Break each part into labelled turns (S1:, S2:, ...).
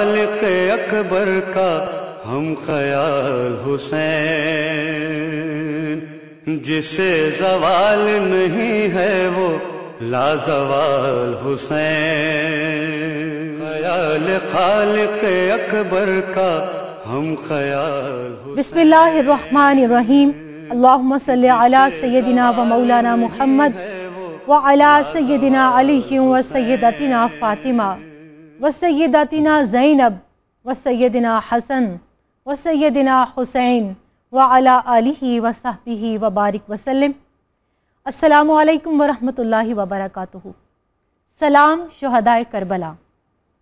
S1: خالق اکبر کا ہم خیال حسین۔ جسے زوال نہیں ہے وہ لازوال حسین۔ خیال خالق اکبر کا ہم خیال
S2: بسم اللہ الرحمن الرحیم۔ اللہم صلی علی سیدنا و مولانا محمد و سیدنا علی و سیدتنا فاطمہ۔ و زینب و حسن و سیدنا حسین و علی آلہ و صحبہ و بارک وسلم۔ السلام علیکم ورحمۃ اللہ وبرکاتہ۔ سلام شہدائے کربلا۔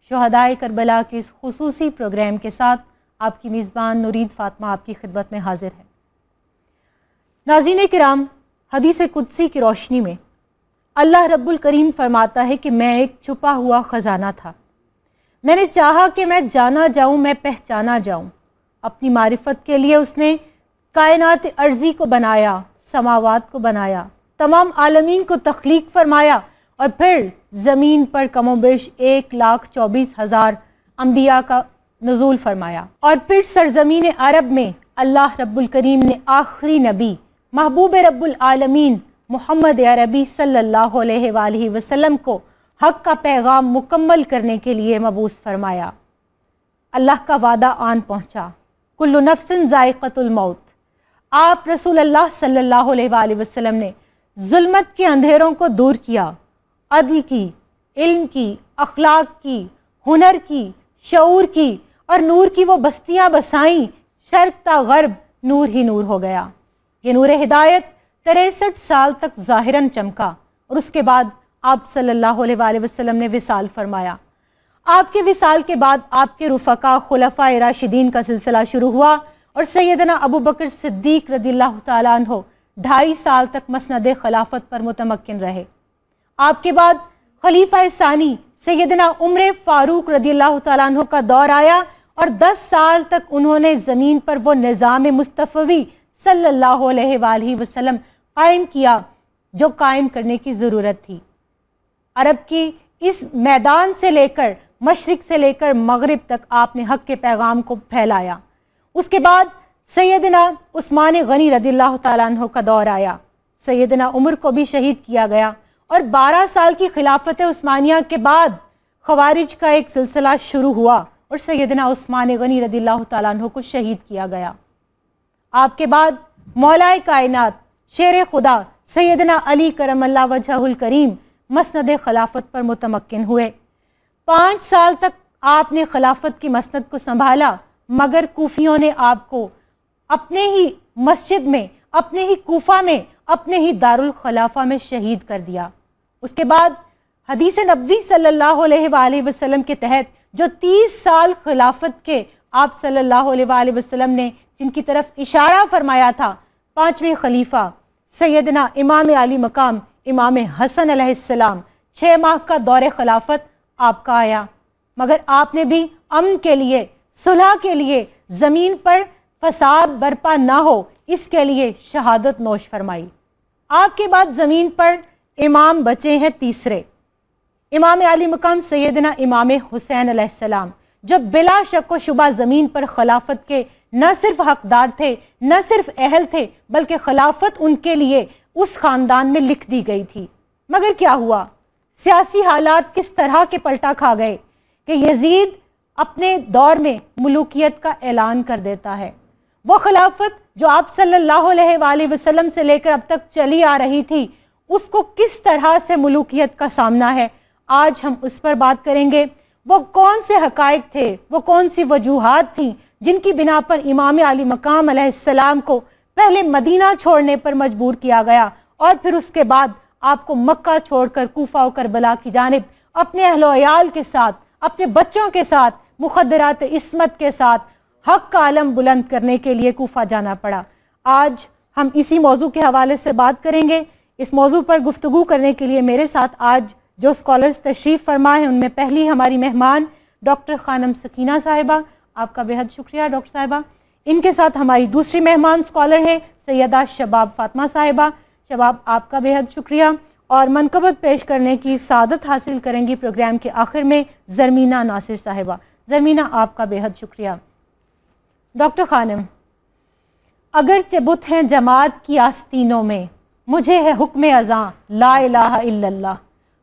S2: شہدائے کربلا کے اس خصوصی پروگرام کے ساتھ آپ کی میزبان نورید فاطمہ آپ کی خدمت میں حاضر ہے۔ ناظرین کرام، حدیث قدسی کی روشنی میں اللہ رب الکریم فرماتا ہے کہ میں ایک چھپا ہوا خزانہ تھا۔ میں نے چاہا کہ میں جانا جاؤں، میں پہچانا جاؤں۔ اپنی معرفت کے لیے اس نے کائنات عرضی کو بنایا، سماوات کو بنایا، تمام عالمین کو تخلیق فرمایا اور پھر زمین پر کم و بیش ایک لاکھ چوبیس ہزار انبیاء کا نزول فرمایا۔ اور پھر سرزمین عرب میں اللہ رب الکریم نے آخری نبی محبوب رب العالمین محمد عربی صلی اللہ علیہ وآلہ وسلم کو حق کا پیغام مکمل کرنے کے لیے مبوس فرمایا۔ اللہ کا وعدہ آن پہنچا۔ کل نفس ذائقت الموت۔ آپ رسول اللہ صلی اللہ علیہ وآلہ وسلم نے ظلمت کے اندھیروں کو دور کیا۔ عدل کی، علم کی، اخلاق کی، ہنر کی، شعور کی اور نور کی وہ بستیاں بسائیں شرق تا غرب نور ہی نور ہو گیا۔ یہ نور ہدایت تریسٹھ سال تک ظاہراً چمکا اور اس کے بعد آپ صلی اللہ علیہ وآلہ وسلم نے وصال فرمایا۔ آپ کے وصال کے بعد آپ کے رفقا خلفۂ راشدین کا سلسلہ شروع ہوا اور سیدنا ابو بکر صدیق رضی اللہ تعالیٰ عنہ ڈھائی سال تک مسند خلافت پر متمکن رہے۔ آپ کے بعد خلیفہ ثانی سیدنا عمر فاروق رضی اللہ تعالیٰ عنہ کا دور آیا اور دس سال تک انہوں نے زمین پر وہ نظام مصطفی صلی اللہ علیہ وآلہ وسلم قائم کیا جو قائم کرنے کی ضرورت تھی۔ عرب کی اس میدان سے لے کر مشرق سے لے کر مغرب تک آپ نے حق کے پیغام کو پھیلایا۔ اس کے بعد سیدنا عثمان غنی رضی اللہ تعالیٰ عنہ کا دور آیا۔ سیدنا عمر کو بھی شہید کیا گیا اور بارہ سال کی خلافت عثمانیہ کے بعد خوارج کا ایک سلسلہ شروع ہوا اور سیدنا عثمان غنی رضی اللہ تعالیٰ عنہ کو شہید کیا گیا۔ آپ کے بعد مولائے کائنات شیر خدا سیدنا علی کرم اللہ وجہ الکریم مسند خلافت پر متمکن ہوئے۔ پانچ سال تک آپ نے خلافت کی مسند کو سنبھالا، مگر کوفیوں نے آپ کو اپنے ہی مسجد میں، اپنے ہی کوفہ میں، اپنے ہی دارالخلافہ میں شہید کر دیا۔ اس کے بعد حدیث نبوی صلی اللہ علیہ وآلہ وسلم کے تحت جو تیس سال خلافت کے آپ صلی اللہ علیہ وآلہ وسلم نے جن کی طرف اشارہ فرمایا تھا، پانچویں خلیفہ سیدنا امام علی مقام امام حسن علیہ السلام چھ ماہ کا دور خلافت آپ کا آیا۔ مگر آپ نے بھی امن کے لیے، صلح کے لیے زمین پر فساد برپا نہ ہو، اس کے لیے شہادت نوش فرمائی۔ آپ کے بعد زمین پر امام بچے ہیں تیسرے۔ امام علی مقام سیدنا امام حسین علیہ السلام۔ جب بلا شک و شبہ زمین پر خلافت کے نہ صرف حقدار تھے، نہ صرف اہل تھے، بلکہ خلافت ان کے لیے اس خاندان میں لکھ دی گئی تھی۔ مگر کیا ہوا؟ سیاسی حالات کس طرح کے پلٹا کھا گئے کہ یزید اپنے دور میں ملوکیت کا اعلان کر دیتا ہے۔ وہ خلافت جو آپ صلی اللہ علیہ وآلہ وسلم سے لے کر اب تک چلی آ رہی تھی، اس کو کس طرح سے ملوکیت کا سامنا ہے؟ آج ہم اس پر بات کریں گے۔ وہ کون سے حقائق تھے؟ وہ کون سی وجوہات تھیں جن کی بنا پر امام علی مقام علیہ السلام کو پہلے مدینہ چھوڑنے پر مجبور کیا گیا اور پھر اس کے بعد آپ کو مکہ چھوڑ کر کوفہ و کربلا کی جانب اپنے اہل و عیال کے ساتھ، اپنے بچوں کے ساتھ مخدرات عصمت کے ساتھ حق کا علم بلند کرنے کے لیے کوفہ جانا پڑا۔ آج ہم اسی موضوع کے حوالے سے بات کریں گے۔ اس موضوع پر گفتگو کرنے کے لیے میرے ساتھ آج جو اسکالرز تشریف فرما ہیں، ان میں پہلی ہماری مہمان ڈاکٹر خانم سکینہ صاحبہ۔ آپ کا بہت شکریہ ڈاکٹر صاحبہ۔ ان کے ساتھ ہماری دوسری مہمان اسکالر ہیں، سیدہ شباب فاطمہ صاحبہ۔ شباب، آپ کا بہت شکریہ۔ اور منقبت پیش کرنے کی سعادت حاصل کریں گی پروگرام کے آخر میں زرمینہ ناصر صاحبہ۔ زمینہ آپ کا بے حد شکریہ۔ ڈاکٹر خانم اگر چبت ہیں جماعت کی آستینوں میں، مجھے ہے حکم ازاں لا الہ الا اللہ۔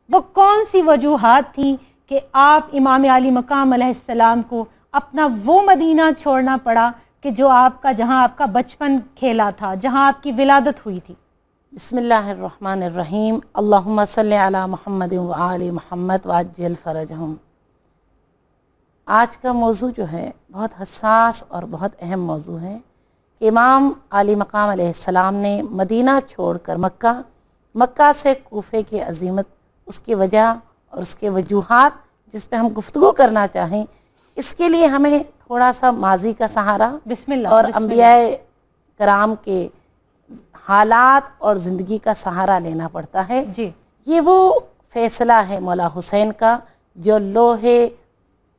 S2: وہ کون سی وجوہات تھیں کہ آپ امام علی مقام علیہ السلام کو اپنا وہ مدینہ چھوڑنا پڑا کہ جو آپ کا جہاں آپ کا بچپن کھیلا تھا، جہاں آپ کی ولادت ہوئی تھی۔
S3: بسم اللہ الرحمن الرحیم۔ اللہم صلی علی محمد و آل محمد واجل فرجہم۔ آج کا موضوع جو ہے، بہت حساس اور بہت اہم موضوع ہے کہ امام علی مقام علیہ السلام نے مدینہ چھوڑ کر مکہ مکہ سے کوفے کی عظیمت اس کی وجہ اور اس کے وجوہات جس پہ ہم گفتگو کرنا چاہیں، اس کے لیے ہمیں تھوڑا سا ماضی کا سہارا
S2: بسم اللہ
S3: اور
S2: بسم
S3: انبیاء کرام کے حالات اور زندگی کا سہارا لینا پڑتا ہے۔
S2: جی۔
S3: یہ وہ فیصلہ ہے مولا حسین کا جو لوہے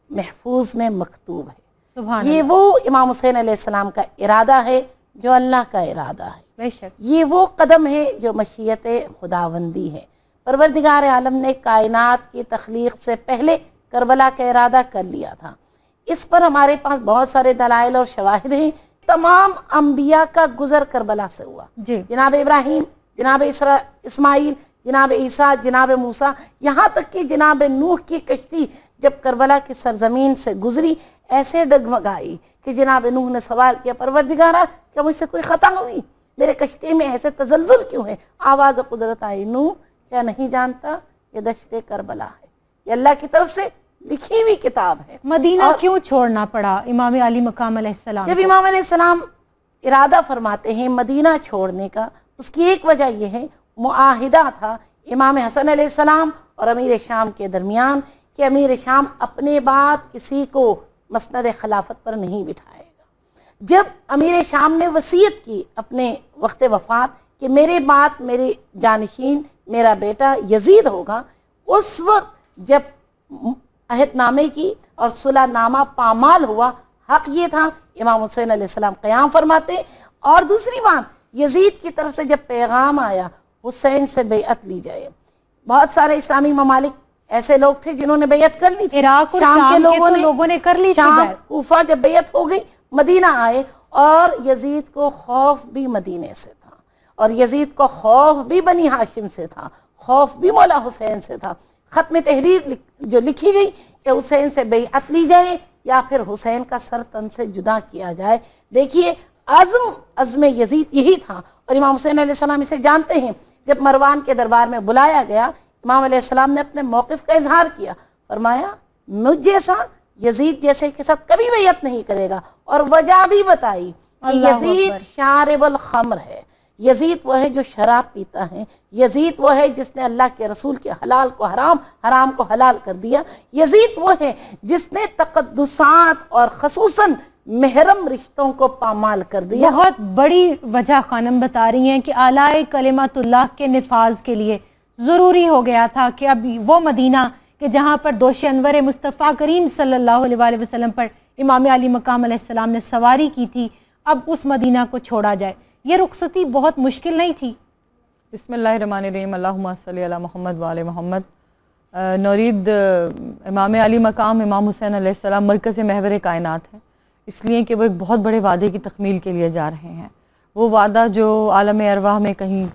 S3: محفوظ میں مکتوب ہے۔
S2: سبحان
S3: یہ
S2: اللہ۔
S3: وہ امام حسین علیہ السلام کا ارادہ ہے جو اللہ کا ارادہ ہے۔
S2: بے شک۔
S3: یہ وہ قدم ہے جو مشیت خداوندی ہے۔ پروردگار عالم نے کائنات کی تخلیق سے پہلے کربلا کا ارادہ کر لیا تھا۔ اس پر ہمارے پاس بہت سارے دلائل اور شواہد ہیں۔ تمام انبیاء کا گزر کربلا سے ہوا۔
S2: جی۔
S3: جناب ابراہیم جناب اسماعیل جناب عیسیٰ جناب موسیٰ۔ یہاں تک کہ جناب نوح کی کشتی جب کربلا کی سرزمین سے گزری ایسے ڈگمگائی کہ جناب نوح نے سوال کیا پروردگارا کیا مجھ سے کوئی خطا ہوئی؟ میرے کشتی میں ایسے تزلزل کیوں ہے؟ آواز قدرت آئی نوح کیا نہیں جانتا یہ دشت کربلا ہے؟ یہ اللہ کی طرف سے لکھی ہوئی کتاب ہے۔
S2: مدینہ کیوں چھوڑنا پڑا؟ امام علی مقام علیہ السلام
S3: جب؟ امام علیہ السلام ارادہ فرماتے ہیں مدینہ چھوڑنے کا اس کی ایک وجہ یہ ہے معاہدہ تھا امام حسن علیہ السلام اور امیر شام کے درمیان کہ امیر شام اپنے بعد کسی کو مسند خلافت پر نہیں بٹھائے گا۔ جب امیر شام نے وصیت کی اپنے وقت وفات کہ میرے بعد میرے جانشین میرا بیٹا یزید ہوگا اس وقت جب عہد نامے کی اور صلح نامہ پامال ہوا۔ حق یہ تھا امام حسین علیہ السلام قیام فرماتے۔ اور دوسری بات یزید کی طرف سے جب پیغام آیا حسین سے بیعت لی جائے۔ بہت سارے اسلامی ممالک ایسے لوگ تھے جنہوں نے بیعت کر لی تھی۔
S2: عراق اور شام کے تو لوگوں نے کر لی تھی
S3: شام۔ کوفہ جب بیعت ہو گئی مدینہ آئے۔ اور یزید کو خوف بھی مدینے سے تھا۔ اور یزید کو خوف بھی بنی ہاشم سے تھا۔ خوف بھی مولا حسین سے تھا۔ ختم تحریر جو لکھی گئی کہ حسین سے بیعت لی جائے یا پھر حسین کا سر تن سے جدا کیا جائے۔ دیکھیے عزم عزم یزید یہی تھا۔ اور امام حسین علیہ السلام اسے جانتے ہیں۔ جب مروان کے دربار میں بلایا گیا امام علیہ السلام نے اپنے موقف کا اظہار کیا۔ فرمایا مجھ جیسا یزید جیسے کے ساتھ کبھی بیعت نہیں کرے گا۔ اور وجہ بھی بتائی کہ یزید۔ شارب الخمر ہے۔ یزید وہ ہے جو شراب پیتا ہے، یزید وہ ہے جس نے اللہ کے رسول کے حلال کو حرام حرام کو حلال کر دیا۔ یزید وہ ہے جس نے تقدسات اور خصوصاً محرم رشتوں کو پامال کر دیا۔
S2: بہت بڑی وجہ خانم بتا رہی ہیں کہ اعلیٰ کلمت اللہ کے نفاذ کے لیے ضروری ہو گیا تھا کہ اب وہ مدینہ کہ جہاں پر دوش انور مصطفیٰ کریم صلی اللہ علیہ وآلہ وسلم پر امام علی مقام علیہ السلام نے سواری کی تھی، اب اس مدینہ کو چھوڑا جائے۔ یہ رخصتی بہت مشکل نہیں تھی۔
S4: بسم اللہ الرحمن الرحیم اللہم صلی علی محمد وآل محمد۔ نورید امام علی مقام امام حسین علیہ السلام مرکز محور کائنات ہے اس لیے کہ وہ ایک بہت بڑے وعدے کی تکمیل کے لیے جا رہے ہیں۔ وہ وعدہ جو عالم ارواح میں کہیں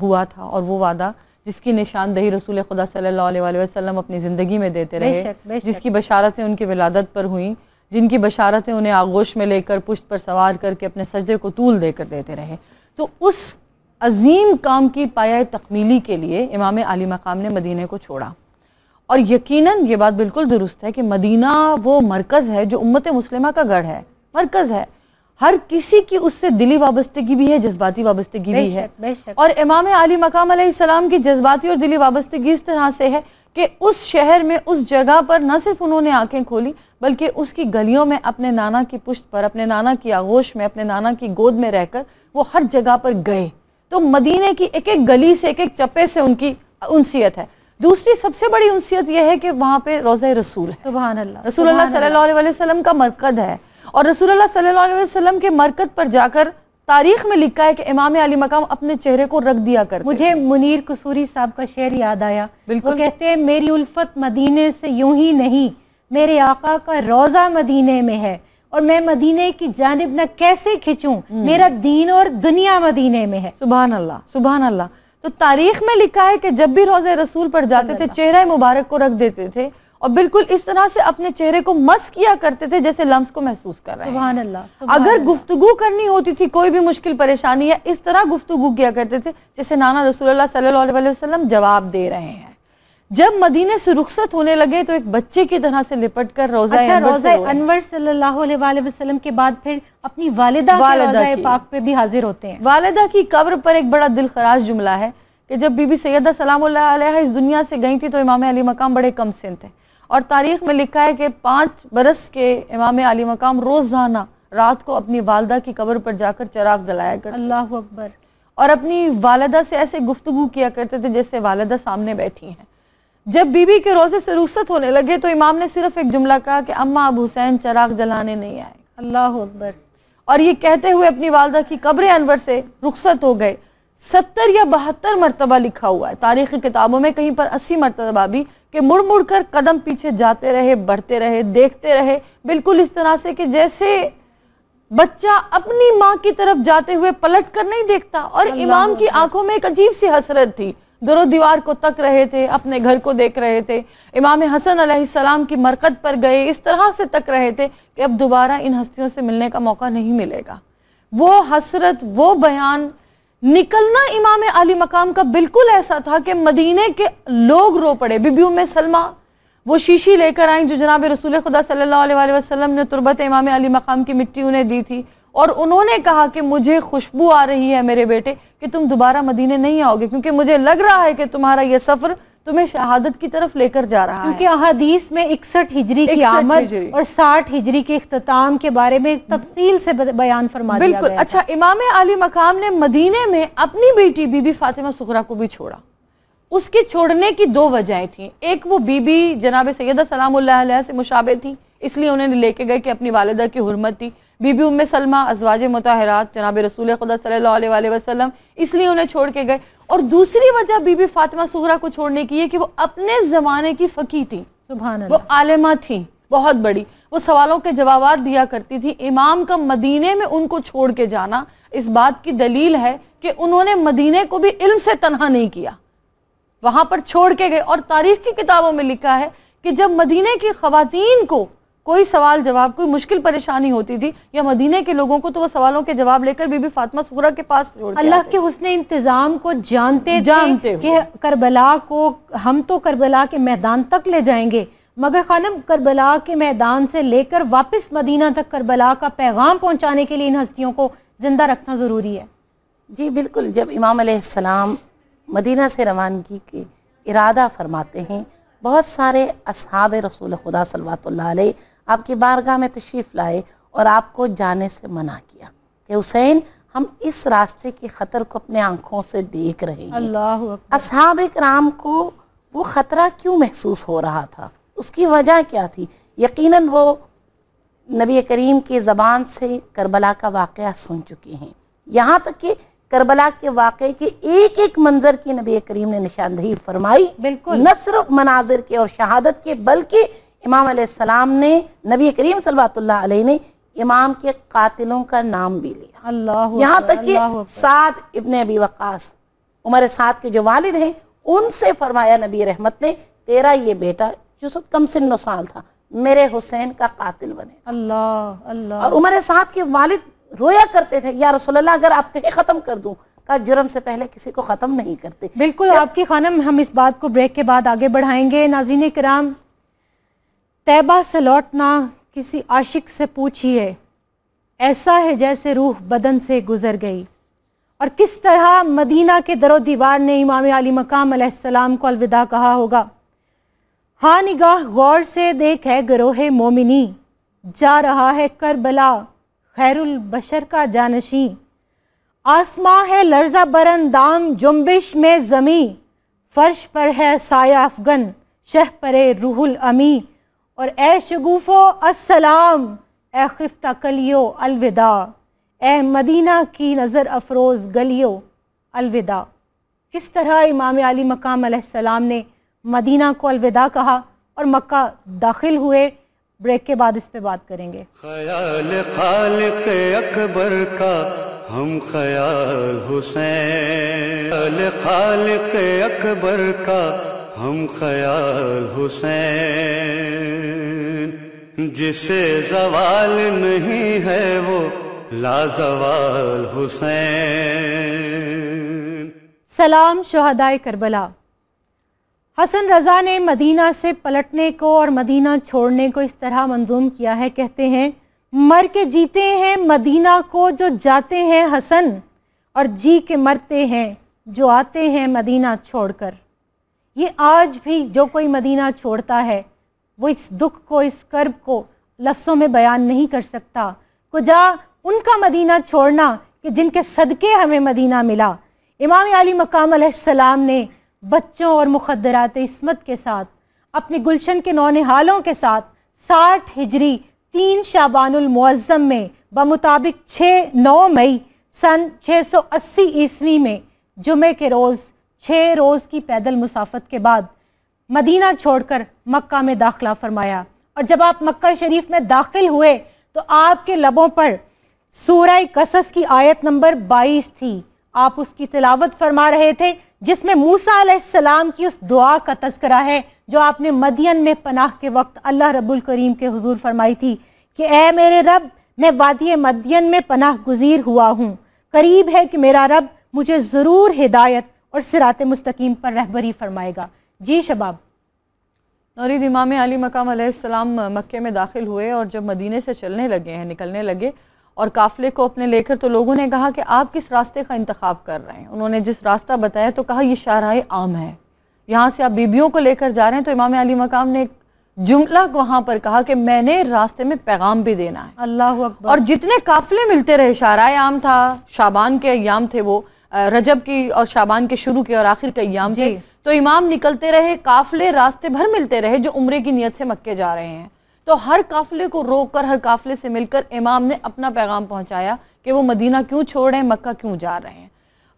S4: ہوا تھا اور وہ وعدہ جس کی نشاندہی رسول خدا صلی اللہ علیہ وآلہ وسلم اپنی زندگی میں دیتے
S2: بے
S4: رہے
S2: شک، بے
S4: جس
S2: شک۔
S4: کی بشارتیں ان کی ولادت پر ہوئیں۔ جن کی بشارتیں انہیں آغوش میں لے کر پشت پر سوار کر کے اپنے سجدے کو طول دے کر دیتے رہے۔ تو اس عظیم کام کی پایہ تکمیلی کے لیے امام علی مقام نے مدینہ کو چھوڑا۔ اور یقیناً یہ بات بالکل درست ہے کہ مدینہ وہ مرکز ہے جو امت مسلمہ کا گڑھ ہے۔ مرکز ہے۔ ہر کسی کی اس سے دلی وابستگی بھی ہے جذباتی وابستگی بھی ہے۔ اور امام علی مقام علیہ السلام کی جذباتی اور دلی وابستگی اس طرح سے ہے کہ اس شہر میں اس جگہ پر نہ صرف انہوں نے آنکھیں کھولی بلکہ اس کی گلیوں میں اپنے نانا کی پشت پر اپنے نانا کی آغوش میں اپنے نانا کی گود میں رہ کر وہ ہر جگہ پر گئے۔ تو مدینے کی ایک ایک گلی سے ایک ایک چپے سے ان کی انسیت ہے۔ دوسری سب سے بڑی انسیت یہ ہے کہ وہاں پہ روزہ رسول ہے۔
S2: سبحان اللہ
S4: رسول اللہ صلی اللہ علیہ وسلم کا مرکز ہے۔ اور رسول اللہ صلی اللہ علیہ وسلم کے مرکز پر جا کر تاریخ میں لکھا ہے کہ امام علی مقام اپنے چہرے کو رکھ دیا کرتے
S2: مجھے منیر قصوری صاحب کا شعر یاد آیا۔
S4: بالکل۔
S2: وہ کہتے ہیں میری الفت مدینے سے یوں ہی نہیں۔ میرے آقا کا روزہ مدینے میں ہے اور میں مدینے کی جانب نہ کیسے کھچوں؟ میرا دین اور دنیا مدینے میں ہے۔
S4: سبحان اللہ سبحان اللہ۔ تو تاریخ میں لکھا ہے کہ جب بھی روزے رسول پر جاتے تھے چہرہ مبارک کو رکھ دیتے تھے اور بالکل اس طرح سے اپنے چہرے کو مس کیا کرتے تھے جیسے لمس کو محسوس کر رہے ہیں۔
S2: سبحان اللہ سبحان
S4: اگر
S2: اللہ۔
S4: گفتگو کرنی ہوتی تھی کوئی بھی مشکل پریشانی ہے اس طرح گفتگو کیا کرتے تھے جیسے نانا رسول اللہ صلی اللہ علیہ وسلم جواب دے رہے ہیں۔ جب مدینے سے رخصت ہونے لگے تو ایک بچے کی طرح سے لپٹ کر روزہ
S2: اچھا
S4: انور
S2: روزہ۔ انور صلی اللہ علیہ وآلہ وسلم کے بعد پھر اپنی والدہ کے
S4: والدہ
S2: روزہ
S4: کی۔
S2: پاک پہ بھی حاضر ہوتے ہیں۔
S4: والدہ کی قبر پر ایک بڑا دل خراش جملہ ہے کہ جب بی بی سیدہ سلام اللہ علیہ اس دنیا سے گئی تھی تو امام علی مقام بڑے کم سن تھے۔ اور تاریخ میں لکھا ہے کہ پانچ برس کے امام علی مقام روزانہ رات کو اپنی والدہ کی قبر پر جا کر چراغ جلایا کرتے۔
S2: اللہ اکبر۔
S4: اور اپنی والدہ سے ایسے گفتگو کیا کرتے تھے جیسے والدہ سامنے بیٹھی ہیں۔ جب بی بی کے روزے سے رخصت ہونے لگے تو امام نے صرف ایک جملہ کہا کہ اما اب حسین چراغ جلانے نہیں آئے۔
S2: اللہ اکبر۔
S4: اور یہ کہتے ہوئے اپنی والدہ کی قبر انور سے رخصت ہو گئے۔ ستر یا بہتر مرتبہ لکھا ہوا ہے۔ تاریخی کتابوں میں کہیں پر اسی مرتبہ بھی کہ مڑ مڑ کر قدم پیچھے جاتے رہے بڑھتے رہے دیکھتے رہے۔ بالکل اس طرح سے کہ جیسے بچہ اپنی ماں کی طرف جاتے ہوئے پلٹ کر نہیں دیکھتا اور امام کی آنکھوں میں ایک عجیب سی حسرت تھی۔ در و دیوار کو تک رہے تھے، اپنے گھر کو دیکھ رہے تھے۔ امام حسن علیہ السلام کی مرکت پر گئے، اس طرح سے تک رہے تھے کہ اب دوبارہ ان ہستیوں سے ملنے کا موقع نہیں ملے گا۔ وہ حسرت، وہ بیان، نکلنا امام علی مقام کا بالکل ایسا تھا کہ مدینے کے لوگ رو پڑے۔ بی بی ام سلمہ، وہ شیشی لے کر آئیں جو جناب رسول خدا صلی اللہ علیہ وآلہ وسلم نے تربت امام علی مقام کی مٹی انہیں دی تھی۔ اور انہوں نے کہا کہ مجھے خوشبو آ رہی ہے میرے بیٹے کہ تم دوبارہ مدینے نہیں آؤ گے کیونکہ مجھے لگ رہا ہے کہ تمہارا یہ سفر تمہیں شہادت کی طرف لے کر جا رہا ہے۔
S2: کیونکہ احادیث میں اکسٹھ ہجری کی
S4: 61
S2: آمد۔ اور ساٹھ ہجری کے اختتام کے بارے میں تفصیل سے بیان فرما دیا
S4: بالکل۔ اچھا امام علی مقام نے مدینے میں اپنی بیٹی بی بی فاطمہ سغرا کو بھی چھوڑا۔ اس کے چھوڑنے کی دو وجہیں تھیں۔ ایک وہ بی بی جناب سیدہ سلام اللہ علیہ سے مشابہ تھی اس لیے انہیں لے کے گئے کہ اپنی والدہ کی حرمت تھی۔ بی بی ام سلمہ ازواج متحرات جناب رسول خدا صلی اللہ علیہ وآلہ وسلم اس لیے انہیں چھوڑ کے گئے۔ اور دوسری وجہ بی بی فاطمہ سغرا کو چھوڑنے کی یہ کہ وہ اپنے زمانے کی فقی تھی
S2: سبحان
S4: وہ
S2: اللہ۔
S4: عالمہ تھی بہت بڑی۔ وہ سوالوں کے جوابات دیا کرتی تھی امام کا مدینے میں ان کو چھوڑ کے جانا اس بات کی دلیل ہے کہ انہوں نے مدینے کو بھی علم سے تنہا نہیں کیا۔ وہاں پر چھوڑ کے گئے۔ اور تاریخ کی کتابوں میں لکھا ہے کہ جب مدینے کی خواتین کو کوئی سوال جواب کوئی مشکل پریشانی ہوتی تھی یا مدینے کے لوگوں کو تو وہ سوالوں کے جواب لے کر بی بی فاطمہ سغرا کے پاس
S2: اللہ کے حسن انتظام کو جانتے تھے
S4: جانتے
S2: کہ کربلا کو ہم تو کربلا کے میدان تک لے جائیں گے مگر خانم کربلا کے میدان سے لے کر واپس مدینہ تک کربلا کا پیغام پہنچانے کے لیے ان ہستیوں کو زندہ رکھنا ضروری ہے۔
S3: جی بالکل جب امام علیہ السلام مدینہ سے روانگی کے ارادہ فرماتے ہیں بہت سارے اصحاب رسول خدا صلوات اللہ علیہ آپ کی بارگاہ میں تشریف لائے اور آپ کو جانے سے منع کیا کہ حسین ہم اس راستے کے خطر کو اپنے آنکھوں سے دیکھ رہے ہیں۔
S2: اللہ اکبر۔
S3: اصحاب کرام کو وہ خطرہ کیوں محسوس ہو رہا تھا؟ اس کی وجہ کیا تھی؟ یقیناً وہ نبی کریم کی زبان سے کربلا کا واقعہ سن چکے ہیں۔ یہاں تک کہ کربلا کے واقعے کے ایک ایک منظر کی نبی کریم نے نشاندہی فرمائی۔
S2: بالکل۔
S3: نہ صرف مناظر کے اور شہادت کے بلکہ امام علیہ السلام نے نبی کریم صلی اللہ علیہ نے امام کے قاتلوں کا نام بھی لیا۔
S2: اللہ
S3: یہاں تک کہ۔ سعد ابن ابی وقاص عمر سعد کے جو والد ہیں ان سے فرمایا نبی رحمت نے تیرا یہ بیٹا جو سب کم سن و سال تھا میرے حسین کا قاتل بنے۔
S2: اللہ اللہ۔
S3: اور عمر سعد کے والد رویا کرتے تھے یا رسول اللہ اگر آپ کہیں ختم کر دوں کا جرم سے پہلے کسی کو ختم نہیں کرتے۔
S2: بالکل آپ کی خانم ہم اس بات کو بریک کے بعد آگے بڑھائیں گے ناظرین کرام۔ طیبہ سے لوٹنا کسی عاشق سے پوچھئے، ایسا ہے جیسے روح بدن سے گزر گئی۔ اور کس طرح مدینہ کے در و دیوار نے امام علی مقام علیہ السلام کو الوداع کہا ہوگا۔ ہاں نگاہ غور سے دیکھ ہے گروہ مومنی، جا رہا ہے کربلا، خیر البشر کا جانشیں آسماں ہے لرزہ برندام جنبش میں زمیں فرش پر ہے سایہ افغن شہ پرے روح الامی اور اے شگوفو، السلام، اے خفتہ کلیو، الوداع، اے مدینہ کی نظر افروز گلیو، الوداع۔ کس طرح امام علی مقام علیہ السلام نے مدینہ کو الوداع کہا اور مکہ داخل ہوئے، بریک کے بعد اس پہ بات کریں گے۔
S1: خیال خالق اکبر کا ہم خیال حسین۔ خیال خالق اکبر کا ہم خیال حسین، جسے زوال نہیں ہے وہ لازوال حسین۔
S2: سلام شہدائے کربلا۔ حسن رضا نے مدینہ سے پلٹنے کو اور مدینہ چھوڑنے کو اس طرح منظوم کیا ہے، کہتے ہیں، مر کے جیتے ہیں مدینہ کو جو جاتے ہیں حسن، اور جی کے مرتے ہیں جو آتے ہیں مدینہ چھوڑ کر۔ یہ آج بھی جو کوئی مدینہ چھوڑتا ہے، وہ اس دکھ کو، اس کرب کو لفظوں میں بیان نہیں کر سکتا۔ کجا ان کا مدینہ چھوڑنا کہ جن کے صدقے ہمیں مدینہ ملا۔ امام علی مقام علیہ السلام نے بچوں اور مخدرات عصمت کے ساتھ، اپنے گلشن کے نونحالوں کے ساتھ ساٹھ ہجری تین شابان المعظم میں بمطابق چھ نو مئی سن چھ سو اسی عیسوی میں جمعے کے روز چھ روز کی پیدل مسافت کے بعد مدینہ چھوڑ کر مکہ میں داخلہ فرمایا۔ اور جب آپ مکہ شریف میں داخل ہوئے تو آپ کے لبوں پر سورہ قصص کی آیت نمبر بائیس تھی۔ آپ اس کی تلاوت فرما رہے تھے، جس میں موسیٰ علیہ السلام کی اس دعا کا تذکرہ ہے، جو آپ نے مدین میں پناہ کے وقت اللہ رب الکریم کے حضور فرمائی تھی کہ اے میرے رب، میں وادی مدین میں پناہ گزیر ہوا ہوں۔ قریب ہے کہ میرا رب مجھے ضرور ہدایت اور سرات مستقیم پر رہبری فرمائے گا۔ جی شباب۔
S4: نورید امام علی مقام علیہ السلام مکے میں داخل ہوئے اور جب مدینے سے چلنے لگے ہیں نکلنے لگے اور قافلے کو اپنے لے کر تو لوگوں نے کہا کہ آپ کس راستے کا انتخاب کر رہے ہیں؟ انہوں نے جس راستہ بتایا تو کہا یہ شاہراہ عام ہے۔ یہاں سے آپ بیبیوں کو لے کر جا رہے ہیں تو امام علی مقام نے ایک جملہ وہاں پر کہا کہ میں نے راستے میں پیغام بھی دینا ہے۔
S2: اللہ اکبر۔
S4: اور جتنے قافلے ملتے رہے شاہراہ عام تھا شابان کے ایام تھے وہ رجب کی اور شابان کے شروع کے اور آخر کے ایام تھے
S2: جی۔
S4: تو امام نکلتے رہے قافلے راستے بھر ملتے رہے جو عمرے کی نیت سے مکے جا رہے ہیں۔ تو ہر قافلے کو روک کر ہر قافلے سے مل کر امام نے اپنا پیغام پہنچایا کہ وہ مدینہ کیوں چھوڑ رہے ہیں مکہ کیوں جا رہے ہیں۔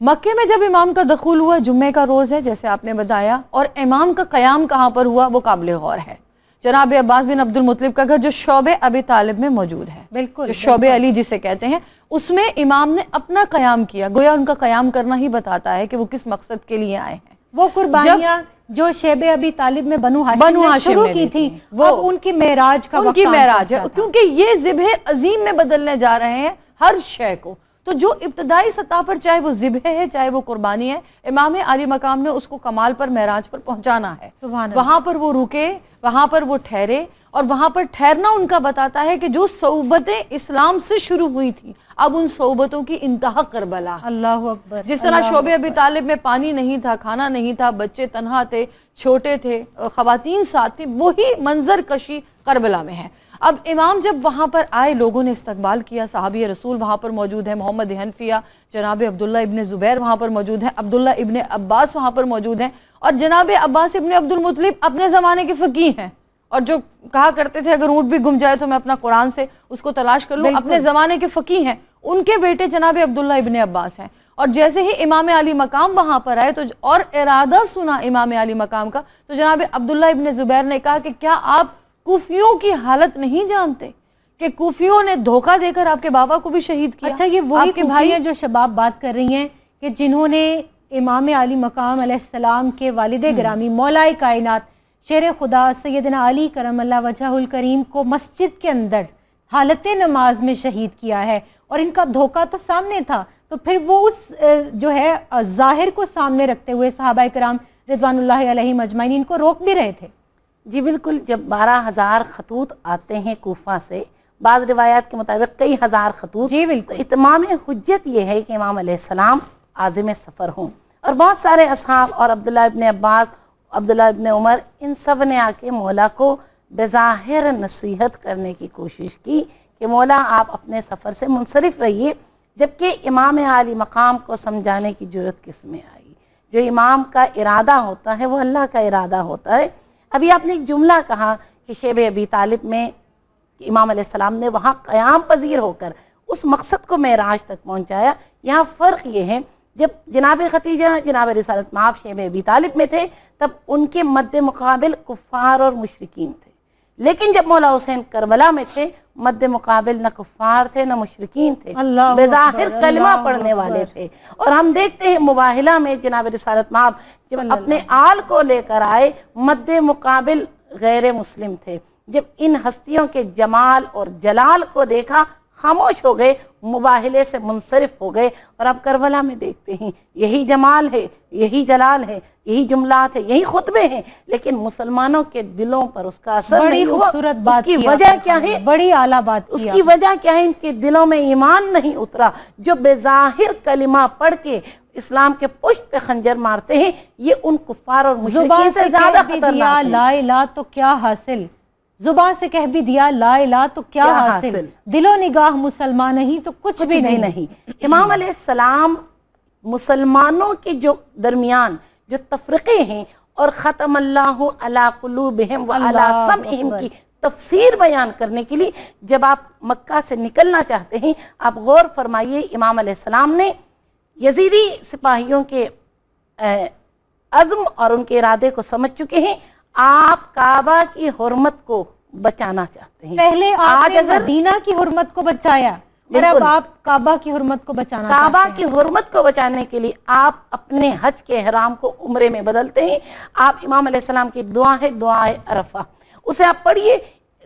S4: مکے میں جب امام کا دخول ہوا جمعے کا روز ہے جیسے آپ نے بتایا اور امام کا قیام کہاں پر ہوا وہ قابل غور ہے۔ جناب عباس بن عبد المطلب کا گھر جو شعب ابی طالب میں موجود ہے۔
S2: بالکل
S4: جو شعب علی جسے کہتے ہیں اس میں امام نے اپنا قیام کیا۔ گویا ان کا قیام کرنا ہی بتاتا ہے کہ وہ کس مقصد کے لیے آئے ہیں۔
S2: وہ قربانیاں جو شیب ابی طالب میں بنو ہاشم
S4: بنو
S2: نے شروع کی تھی۔ وہ ان کی معراج کا
S4: ان کی معراج ہے۔ کیونکہ یہ ذبح عظیم میں بدلنے جا رہے ہیں ہر شے کو۔ تو جو ابتدائی سطح پر چاہے وہ ذبح ہے چاہے وہ قربانی ہے امام علی مقام نے اس کو کمال پر معراج پر پہنچانا ہے۔ وہاں پر وہ رکے وہاں پر وہ ٹھہرے اور وہاں پر ٹھہرنا ان کا بتاتا ہے کہ جو صحبتیں اسلام سے شروع ہوئی تھی اب ان صحبتوں کی انتہا کربلا
S2: اللہ اکبر
S4: جس طرح شعب ابی طالب میں پانی نہیں تھا کھانا نہیں تھا بچے تنہا تھے چھوٹے تھے خواتین ساتھ تھی وہی منظر کشی کربلا میں ہے۔ اب امام جب وہاں پر آئے لوگوں نے استقبال کیا صحابی رسول وہاں پر موجود ہیں محمد حنفیہ جناب عبداللہ ابن زبیر وہاں پر موجود ہیں عبداللہ ابن عباس وہاں پر موجود ہیں اور جناب عباس ابن عبد المطلب اپنے زمانے کے فقی ہیں۔ اور جو کہا کرتے تھے اگر اونٹ بھی گم جائے تو میں اپنا قرآن سے اس کو تلاش کر لوں۔ اپنے زمانے کے فقی ہیں ان کے بیٹے جناب عبداللہ ابن عباس ہیں۔ اور جیسے ہی امام علی مقام وہاں پر آئے تو اور ارادہ سنا امام علی مقام کا۔ تو جناب عبداللہ ابن زبیر نے کہا کہ کیا آپ کوفیوں کی حالت نہیں جانتے کہ کوفیوں نے دھوکہ دے کر آپ کے بابا کو بھی شہید کیا؟
S2: اچھا یہ وہی
S4: کے بھائی
S2: ہیں جو شباب بات کر رہی ہیں کہ جنہوں نے امام علی مقام علیہ السلام کے والد گرامی مولا کائنات شیر خدا سیدنا علی کرم اللہ وجہ الکریم کو مسجد کے اندر حالت نماز میں شہید کیا ہے اور ان کا دھوکہ تو سامنے تھا تو پھر وہ اس جو ہے اہ، ظاہر کو سامنے رکھتے ہوئے صحابہ کرام رضوان اللہ علیہ مجمعین ان کو روک بھی رہے تھے۔
S3: جی بالکل جب بارہ ہزار خطوط آتے ہیں کوفہ سے بعض روایات کے مطابق کئی ہزار خطوط
S2: جی بالکل۔
S3: اتمام حجت یہ ہے کہ امام علیہ السلام عازم سفر ہوں۔ اور بہت سارے اصحاب اور عبداللہ ابن عباس عبداللہ ابن عمر ان سب نے آ کے مولا کو بظاہر نصیحت کرنے کی کوشش کی کہ مولا آپ اپنے سفر سے منصرف رہیے جبکہ امام عالی مقام کو سمجھانے کی جرت کس میں آئی؟ جو امام کا ارادہ ہوتا ہے وہ اللہ کا ارادہ ہوتا ہے۔ ابھی آپ نے ایک جملہ کہا کہ شیب ابی طالب میں امام علیہ السلام نے وہاں قیام پذیر ہو کر اس مقصد کو معراج تک پہنچایا۔ یہاں فرق یہ ہے، جب جناب ختیجہ جناب رسالت معاف شیب ابی طالب میں تھے، تب ان کے مد مقابل کفار اور مشرقین تھے۔ لیکن جب مولا حسین کربلا میں تھے مد مقابل نہ کفار تھے نہ مشرقین تھے بظاہر کلمہ پڑھنے۔ والے تھے۔ اور ہم دیکھتے ہیں مباہلہ میں جناب رسالت ماب جب اپنے آل کو لے کر آئے مد مقابل غیر مسلم تھے۔ جب ان ہستیوں کے جمال اور جلال کو دیکھا خاموش ہو گئے مباہلے سے منصرف ہو گئے اور اب کربلا میں دیکھتے ہیں یہی جمال ہے یہی جلال ہے یہی جملات ہے یہی خطبے ہیں لیکن مسلمانوں کے دلوں پر اس کا اثر
S2: بڑی
S3: نہیں ہوا۔ اس کی وجہ
S2: آپ
S3: کیا ہے؟
S2: بڑی اعلیٰ بات
S3: اس
S2: کی آپ
S3: وجہ کیا ہے؟ ان کے دلوں میں ایمان نہیں اترا۔ جو بظاہر کلمہ پڑھ کے اسلام کے پشت پہ خنجر مارتے ہیں یہ ان کفار اور
S2: زبان
S3: مشرکین
S2: سے
S3: سے زیادہ
S2: کہہ بھی دیا
S3: خطرناک
S2: لا
S3: ہے
S2: الہ تو کیا حاصل؟ زبان سے کہہ بھی دیا لا الہ تو کیا
S3: کیا
S2: حاصل
S3: حاصل؟
S2: دل و نگاہ مسلمان نہیں تو کچھ
S3: کچھ
S2: بھی
S3: بھی
S2: نہیں
S3: نہیں امام علیہ السلام مسلمانوں کے جو درمیان جو تفرقے ہیں اور ختم اللہ علی قلوبہم و علی سمعہم۔ کی تفسیر بیان کرنے کے لیے جب آپ مکہ سے نکلنا چاہتے ہیں آپ غور فرمائیے امام علیہ السلام نے یزیدی سپاہیوں کے عزم اور ان کے ارادے کو سمجھ چکے ہیں آپ کعبہ کی حرمت کو بچانا چاہتے ہیں۔
S2: پہلے آپ
S3: آج
S2: نے
S3: اگر
S2: مدینہ کی حرمت کو بچایا اور اب۔ آپ کعبہ کی حرمت کو بچانا
S3: کعبہ کی حرمت کو بچانے کے لیے آپ اپنے حج کے احرام کو عمرے میں بدلتے ہیں۔ آپ امام علیہ السلام کی دعا ہے دعا عرفہ۔ اسے آپ پڑھیے۔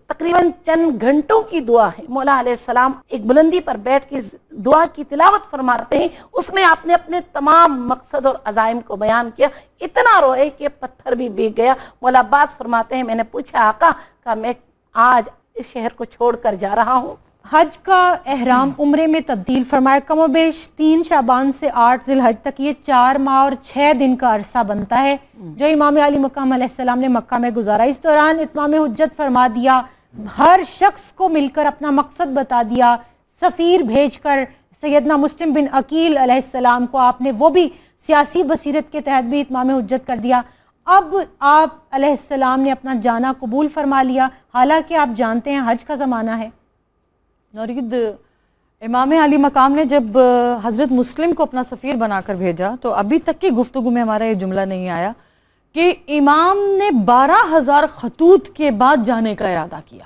S3: تقریباً چند گھنٹوں کی دعا ہے۔ مولا علیہ السلام ایک بلندی پر بیٹھ کے دعا کی تلاوت فرماتے ہیں۔ اس میں آپ نے اپنے تمام مقصد اور عزائم کو بیان کیا۔ اتنا روئے کہ پتھر بھی بیگ گیا۔ مولا عباس فرماتے ہیں میں نے پوچھا آقا کہ میں آج اس شہر کو چھوڑ کر جا رہا ہوں۔
S2: حج کا احرام عمرے میں تبدیل فرمایا کم و بیش تین شابان سے آٹھ ذی الحج تک یہ چار ماہ اور چھ دن کا عرصہ بنتا ہے۔ جو امام علی مقام علیہ السلام نے مکہ میں گزارا۔ اس دوران اتمام حجت فرما دیا۔ ہر شخص کو مل کر اپنا مقصد بتا دیا، سفیر بھیج کر سیدنا مسلم بن عقیل علیہ السلام کو آپ نے وہ بھی سیاسی بصیرت کے تحت بھی اتمام حجت کر دیا۔ اب آپ علیہ السلام نے اپنا جانا قبول فرما لیا۔ حالانکہ آپ جانتے ہیں حج کا زمانہ ہے۔
S4: نورید، امام علی مقام نے جب حضرت مسلم کو اپنا سفیر بنا کر بھیجا تو ابھی تک کی گفتگو میں ہمارا یہ جملہ نہیں آیا۔ کہ امام نے بارہ ہزار خطوط کے بعد جانے کا ارادہ کیا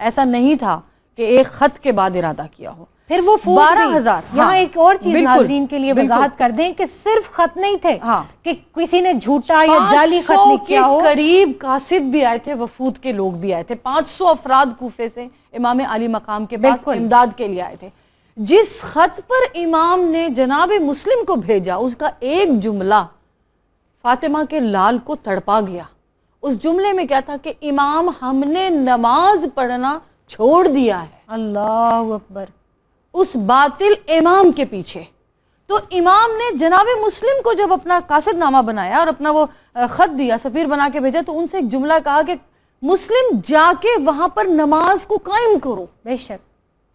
S4: ایسا نہیں تھا کہ ایک خط کے بعد ارادہ کیا ہو
S2: پھر وہ فوج
S4: بارہ۔ ہزار
S2: یہاں
S4: ہاں،
S2: ایک اور چیز ناظرین کے لیے۔ وضاحت کر دیں کہ صرف خط نہیں تھے
S4: ہاں۔
S2: کہ کسی نے جھوٹا یا جعلی خط
S4: 500
S2: لکھیا ہو
S4: قریب قاصد بھی آئے تھے وفود کے لوگ بھی آئے تھے پانچ سو افراد کوفے سے امام علی مقام کے پاس۔ امداد کے لیے آئے تھے جس خط پر امام نے جناب مسلم کو بھیجا اس کا ایک جملہ فاطمہ کے لال کو تڑپا گیا۔ اس جملے میں کیا تھا کہ امام ہم نے نماز پڑھنا چھوڑ دیا ہے۔
S2: اللہ اکبر۔
S4: اس باطل امام کے پیچھے۔ تو امام نے جناب مسلم کو جب اپنا قاصد نامہ بنایا اور اپنا وہ خط دیا سفیر بنا کے بھیجا تو ان سے ایک جملہ کہا کہ مسلم جا کے وہاں پر نماز کو قائم کرو۔
S2: بے شک۔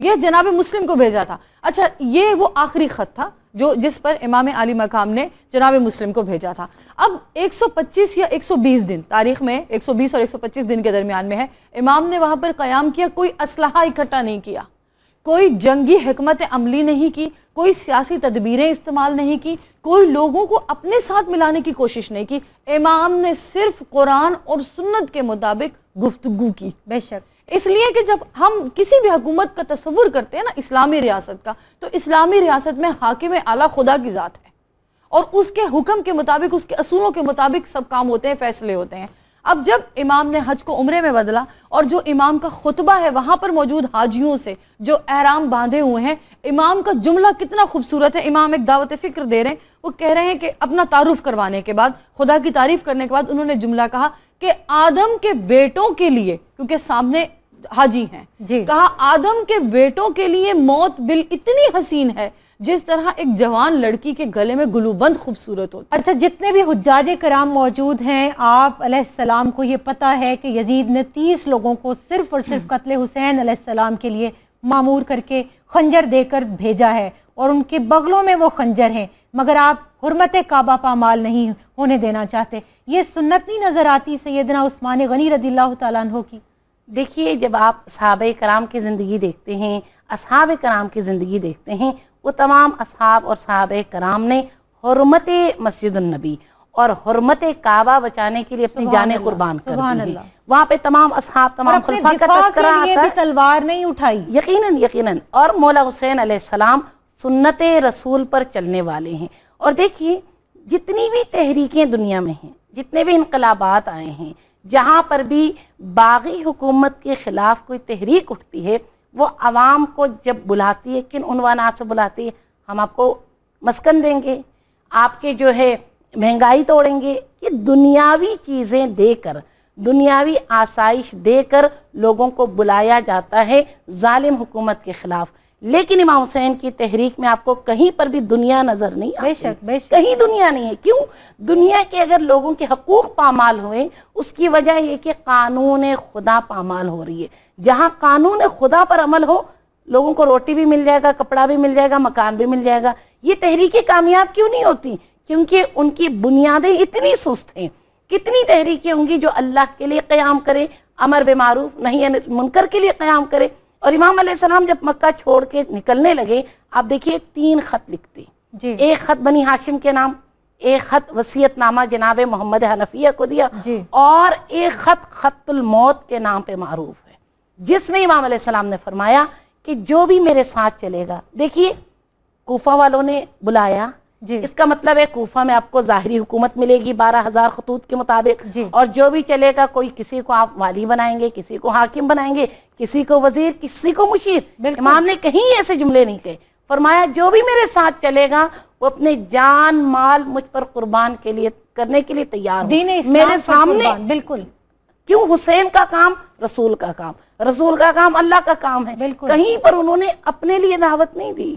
S4: یہ جناب مسلم کو بھیجا تھا۔ اچھا یہ وہ آخری خط تھا جو جس پر امام علی مقام نے جناب مسلم کو بھیجا تھا۔ اب ایک سو پچیس یا ایک سو بیس دن، تاریخ میں ایک سو بیس اور ایک سو پچیس دن کے درمیان میں ہے۔ امام نے وہاں پر قیام کیا، کوئی اسلحہ اکٹھا نہیں کیا۔ کوئی جنگی حکمت عملی نہیں کی، کوئی سیاسی تدبیریں استعمال نہیں کی، کوئی لوگوں کو اپنے ساتھ ملانے کی کوشش نہیں کی۔ امام نے صرف قرآن اور سنت کے مطابق گفتگو کی۔
S2: بے شک۔
S4: اس لیے کہ جب ہم کسی بھی حکومت کا تصور کرتے ہیں نا اسلامی ریاست کا، تو اسلامی ریاست میں حاکم اعلیٰ خدا کی ذات ہے۔ اور اس کے حکم کے مطابق، اس کے اصولوں کے مطابق سب کام ہوتے ہیں، فیصلے ہوتے ہیں۔ اب جب امام نے حج کو عمرے میں بدلا اور جو امام کا خطبہ ہے وہاں پر موجود حاجیوں سے جو احرام باندھے ہوئے ہیں، امام کا جملہ کتنا خوبصورت ہے۔ امام ایک دعوت فکر دے رہے ہیں، وہ کہہ رہے ہیں کہ اپنا تعارف کروانے کے بعد، خدا کی تعریف کرنے کے بعد انہوں نے جملہ کہا کہ آدم کے بیٹوں کے لیے کیونکہ سامنے حاجی ہیں
S2: جی۔
S4: کہا آدم کے بیٹوں کے لیے موت بل اتنی حسین ہے جس طرح ایک جوان لڑکی کے گلے میں گلوبند خوبصورت ہوتی۔
S2: اچھا جتنے بھی حجاج کرام موجود ہیں آپ علیہ السلام کو یہ پتا ہے کہ یزید نے تیس لوگوں کو صرف اور صرف قتل حسین علیہ السلام کے لیے معمور کر کے خنجر دے کر بھیجا ہے اور ان کے بغلوں میں وہ خنجر ہیں۔ مگر آپ حرمت کعبہ پامال نہیں ہونے دینا چاہتے۔ یہ سنت نہیں نظر آتی سیدنا عثمان غنی رضی اللہ تعالیٰ عنہ کی؟
S3: دیکھیے جب آپ صحابہ کرام کی زندگی دیکھتے ہیں اصحاب کرام کی زندگی دیکھتے ہیں وہ تمام اصحاب اور صحابہ کرام نے حرمت مسجد النبی اور حرمت کعبہ بچانے کے لیے اپنی جانیں قربان کر دی ہیں۔ وہاں پہ تمام اصحاب تمام خلفاء کا تذکرہ آتا
S2: بھی
S3: ہے۔
S2: تلوار نہیں اٹھائی۔
S3: یقیناً یقیناً۔ اور مولا حسین علیہ السلام سنت رسول پر چلنے والے ہیں۔ اور دیکھیے جتنی بھی تحریکیں دنیا میں ہیں جتنے بھی انقلابات آئے ہیں، جہاں پر بھی باغی حکومت کے خلاف کوئی تحریک اٹھتی ہے، وہ عوام کو جب بلاتی ہے، کن عنوانات سے بلاتی ہے؟ ہم آپ کو مسکن دیں گے، آپ کے جو ہے مہنگائی توڑیں گے، یہ دنیاوی چیزیں دے کر، دنیاوی آسائش دے کر لوگوں کو بلایا جاتا ہے ظالم حکومت کے خلاف۔ لیکن امام حسین کی تحریک میں آپ کو کہیں پر بھی دنیا نظر نہیں
S2: بے
S3: آتی۔
S2: شک بے شک۔
S3: کہیں دنیا نہیں ہے۔ کیوں؟ دنیا کے اگر لوگوں کے حقوق پامال ہوئے اس کی وجہ یہ کہ قانون خدا پامال ہو رہی ہے۔ جہاں قانون خدا پر عمل ہو لوگوں کو روٹی بھی مل جائے گا کپڑا بھی مل جائے گا مکان بھی مل جائے گا۔ یہ تحریکیں کامیاب کیوں نہیں ہوتی؟ کیونکہ ان کی بنیادیں اتنی سست ہیں۔ کتنی تحریکیں ہوں گی جو اللہ کے لیے قیام کرے امر بے معروف نہیں منکر کے لیے قیام کرے اور امام علیہ السلام جب مکہ چھوڑ کے نکلنے لگے آپ دیکھیے تین خط لکھتے
S2: جی۔
S3: ایک خط بنی ہاشم کے نام ایک خط وسیعت نامہ جناب محمد حنفیہ کو دیا
S2: جی۔
S3: اور ایک خط خط الموت کے نام پہ معروف ہے۔ جس میں امام علیہ السلام نے فرمایا کہ جو بھی میرے ساتھ چلے گا دیکھیے کوفہ والوں نے بلایا
S2: جی۔
S3: اس کا مطلب ہے کوفہ میں آپ کو ظاہری حکومت ملے گی بارہ ہزار خطوط کے مطابق۔
S2: جی۔
S3: اور جو بھی چلے گا کوئی کسی کو آپ والی بنائیں گے کسی کو حاکم بنائیں گے کسی کو وزیر کسی کو مشیر۔ امام نے کہیں ایسے جملے نہیں کہے۔ فرمایا جو بھی میرے ساتھ چلے گا وہ اپنے جان مال مجھ پر قربان کے لیے کرنے کے لیے تیار ہو
S2: دین اسلام
S3: میرے سامنے
S2: بالکل۔
S3: کیوں؟ حسین کا کام رسول کا کام۔ رسول کا کام اللہ کا کام ہے۔ کہیں پر انہوں نے اپنے لیے دعوت نہیں دی۔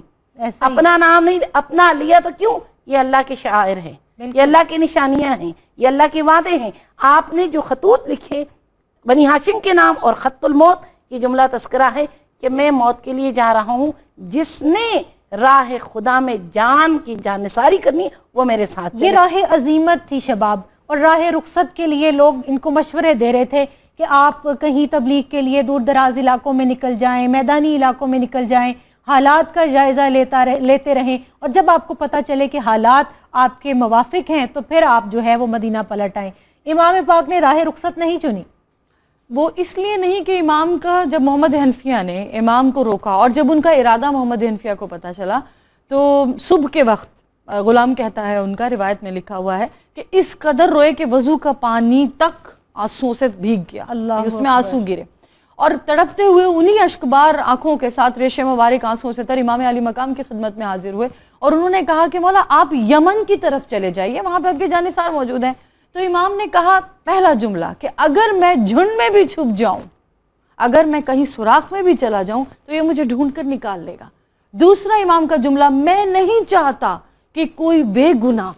S3: اپنا نام نہیں اپنا لیا تو کیوں؟ یہ اللہ کے شاعر ہیں۔ یہ اللہ کی نشانیاں ہیں یہ اللہ کے وعدے ہیں۔ آپ نے جو خطوط لکھے بنی ہاشم کے نام اور خط الموت یہ جملہ تذکرہ ہے کہ میں موت کے لیے جا رہا ہوں۔ جس نے راہ خدا میں جان کی جان نثاری کرنی وہ میرے ساتھ
S2: یہ راہ عظیمت تھی شباب اور راہ رخصت کے لیے لوگ ان کو مشورے دے رہے تھے کہ آپ کہیں تبلیغ کے لیے دور دراز علاقوں میں نکل جائیں میدانی علاقوں میں نکل جائیں۔ حالات کا جائزہ لیتا رہ لیتے رہیں اور جب آپ کو پتہ چلے کہ حالات آپ کے موافق ہیں تو پھر آپ جو ہے وہ مدینہ پلٹ آئیں۔ امام پاک نے راہ رخصت نہیں چنی۔
S4: وہ اس لیے نہیں کہ امام کا جب محمد حنفیہ نے امام کو روکا اور جب ان کا ارادہ محمد حنفیہ کو پتہ چلا تو صبح کے وقت غلام کہتا ہے ان کا روایت میں لکھا ہوا ہے کہ اس قدر روئے کہ وضو کا پانی تک آنسوں سے بھیگ گیا۔
S2: اللہ
S4: اس میں آنسو گرے۔ اور تڑپتے ہوئے انہی اشکبار آنکھوں کے ساتھ ریشے مبارک آنسوں سے تر امام علی مقام کی خدمت میں حاضر ہوئے اور انہوں نے کہا کہ مولا آپ یمن کی طرف چلے جائیے وہاں پہ آپ کے جانثار موجود ہیں۔ تو امام نے کہا پہلا جملہ کہ اگر میں جھنڈ میں بھی چھپ جاؤں اگر میں کہیں سوراخ میں بھی چلا جاؤں تو یہ مجھے ڈھونڈ کر نکال لے گا۔ دوسرا امام کا جملہ میں نہیں چاہتا کہ کوئی بے گناہ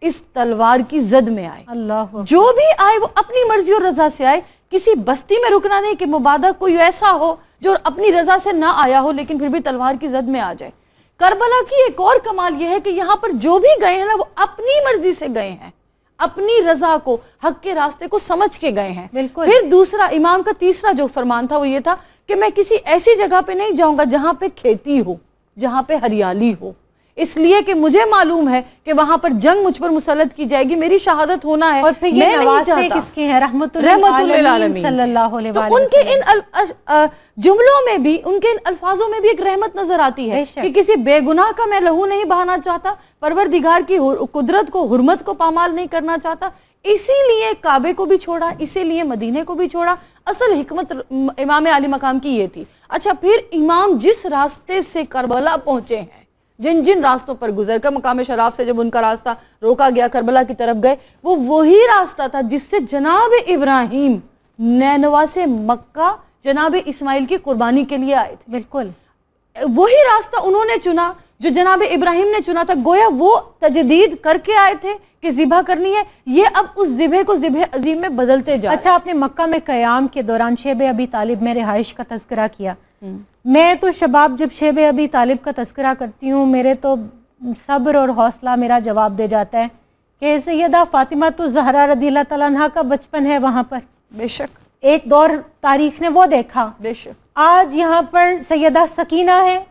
S4: اس تلوار کی زد میں آئے۔
S2: اللہ
S4: جو بھی آئے وہ اپنی مرضی اور رضا سے آئے۔ کسی بستی میں رکنا نہیں کہ مبادہ کوئی ایسا ہو جو اپنی رضا سے نہ آیا ہو لیکن پھر بھی تلوار کی زد میں آ جائے۔ کربلا کی ایک اور کمال یہ ہے کہ یہاں پر جو بھی گئے ہیں نا وہ اپنی مرضی سے گئے ہیں۔ اپنی رضا کو حق کے راستے کو سمجھ کے گئے ہیں۔
S2: بالکل۔
S4: پھر دوسرا امام کا تیسرا جو فرمان تھا وہ یہ تھا کہ میں کسی ایسی جگہ پہ نہیں جاؤں گا جہاں پہ کھیتی ہو جہاں پہ ہریالی ہو۔ اس لیے کہ مجھے معلوم ہے کہ وہاں پر جنگ مجھ پر مسلط کی جائے گی میری شہادت ہونا ہے۔
S2: اور پھر یہ
S4: چاہتا۔
S2: کس کے ہیں؟ رحمت للعالمین صلی اللہ علیہ
S4: تو
S2: وآلہ
S4: ان کے
S2: وسلم۔
S4: ان جملوں میں بھی ان کے ان الفاظوں میں بھی ایک رحمت نظر آتی ہے۔ کہ کسی بے گناہ کا میں لہو نہیں بہانا چاہتا پروردگار کی قدرت کو حرمت کو پامال نہیں کرنا چاہتا۔ اسی لیے کعبے کو بھی چھوڑا اسی لیے مدینے کو بھی چھوڑا۔ اصل حکمت امام علی مقام کی یہ تھی۔ اچھا پھر امام جس راستے سے کربلا پہنچے ہیں جن جن راستوں پر گزر کر مقام شراف سے جب ان کا راستہ روکا گیا کربلا کی طرف گئے وہ وہی راستہ تھا جس سے جناب ابراہیم نینوا سے مکہ جناب اسماعیل کی قربانی کے لیے آئے تھے۔
S2: بالکل۔
S4: وہی راستہ انہوں نے چنا جو جناب ابراہیم نے چنا تھا۔ گویا وہ تجدید کر کے آئے تھے کہ ذبح کرنی ہے یہ اب اس ذبح کو ذبح عظیم میں بدلتے جا
S2: اچھا آپ نے مکہ میں قیام کے دوران شیب ابی طالب میں رہائش کا تذکرہ کیا۔ میں تو شباب جب شیب ابی طالب کا تذکرہ کرتی ہوں میرے تو صبر اور حوصلہ میرا جواب دے جاتا ہے کہ سیدہ فاطمہ تو زہرا رضی اللہ تعالیٰ عنہ کا بچپن ہے وہاں پر۔
S4: بے شک۔
S2: ایک دور تاریخ نے وہ دیکھا۔
S4: بے شک۔
S2: آج یہاں پر سیدہ سکینہ ہے۔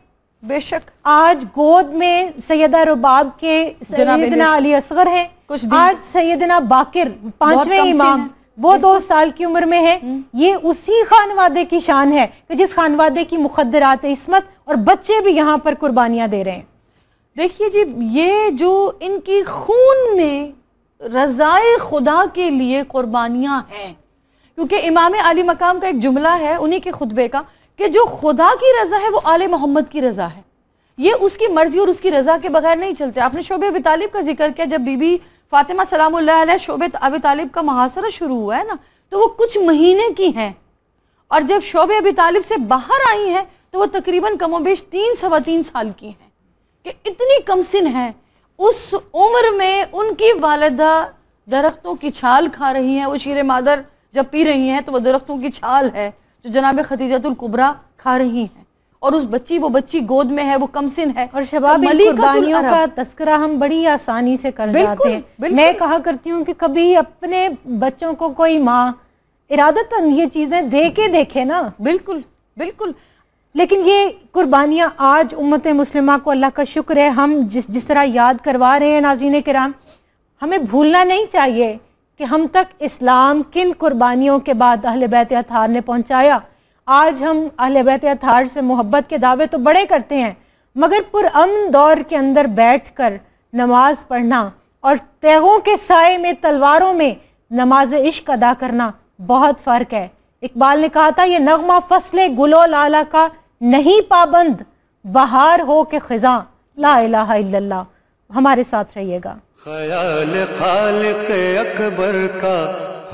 S4: بے شک۔
S2: آج گود میں سیدہ رباب کے سیدنا علی اصغر ہیں۔ آج سیدنا باقر پانچویں امام۔ وہ دو سال کی عمر میں ہے یہ اسی خانوادے کی شان ہے کہ جس خانوادے کی مخدرات عصمت اور بچے بھی یہاں پر قربانیاں دے رہے ہیں۔
S4: دیکھیے جی یہ جو ان کی خون میں رضائے خدا کے لیے قربانیاں ہیں کیونکہ امام علی مقام کا ایک جملہ ہے انہی کے خطبے کا کہ جو خدا کی رضا ہے وہ آل محمد کی رضا ہے۔ یہ اس کی مرضی اور اس کی رضا کے بغیر نہیں چلتے۔ آپ نے شعبہ طالب کا ذکر کیا جب بی بی فاطمہ سلام اللہ علیہ شعبہ ابی طالب کا محاصرہ شروع ہوا ہے نا، تو وہ کچھ مہینے کی ہیں۔ اور جب شعبہ ابی طالب سے باہر آئی ہیں، تو وہ تقریباً کم و بیش تین، سوا تین سال کی ہیں۔ کہ اتنی کم سن ہے اس عمر میں ان کی والدہ درختوں کی چھال کھا رہی ہیں۔ وہ شیر مادر جب پی رہی ہیں، تو وہ درختوں کی چھال ہے جو جناب خدیجت القبرا کھا رہی ہیں۔ اور اس بچی وہ بچی گود میں ہے وہ کم سن ہے
S2: اور شباب ان قربانیوں کا۔ تذکرہ ہم بڑی آسانی سے کر جاتے ہیں۔ میں کہا کرتی ہوں کہ کبھی اپنے بچوں کو کوئی ماں ارادتاً یہ چیزیں دے کے دیکھے نا
S4: بالکل بالکل
S2: لیکن یہ قربانیاں آج امت مسلمہ کو اللہ کا شکر ہے ہم جس جس طرح یاد کروا رہے ہیں ناظرین کرام ہمیں بھولنا نہیں چاہیے کہ ہم تک اسلام کن قربانیوں کے بعد اہل بیت اطہار نے پہنچایا آج ہم اہل بیت اطہار سے محبت کے دعوے تو بڑے کرتے ہیں، مگر پرامن دور کے اندر بیٹھ کر نماز پڑھنا اور تیغوں کے سائے میں، تلواروں میں نماز عشق ادا کرنا بہت فرق ہے۔ اقبال نے کہا تھا، یہ نغمہ فصل گلو لالا کا نہیں پابند، بہار ہو کے خزاں۔ لا الہ الا اللہ۔ ہمارے ساتھ رہیے گا۔
S1: خیال خالق اکبر کا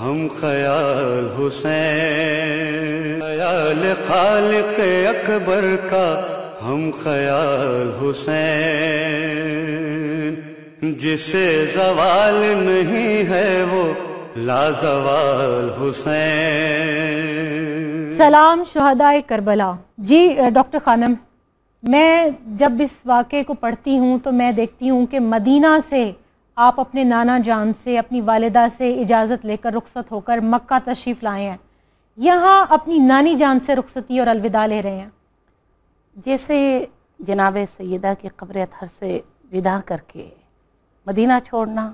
S1: ہم خیال حسین، خیال خالق اکبر کا ہم خیال حسین۔ جسے زوال نہیں ہے وہ لازوال حسین۔
S2: سلام شہداء کربلا۔ جی ڈاکٹر خانم، میں جب اس واقعے کو پڑھتی ہوں تو میں دیکھتی ہوں کہ مدینہ سے آپ اپنے نانا جان سے، اپنی والدہ سے اجازت لے کر رخصت ہو کر مکہ تشریف لائے ہیں۔ یہاں اپنی نانی جان سے رخصتی اور الوداع لے رہے ہیں۔
S3: جیسے جناب سیدہ کی قبر اطہر سے ودا کر کے مدینہ چھوڑنا،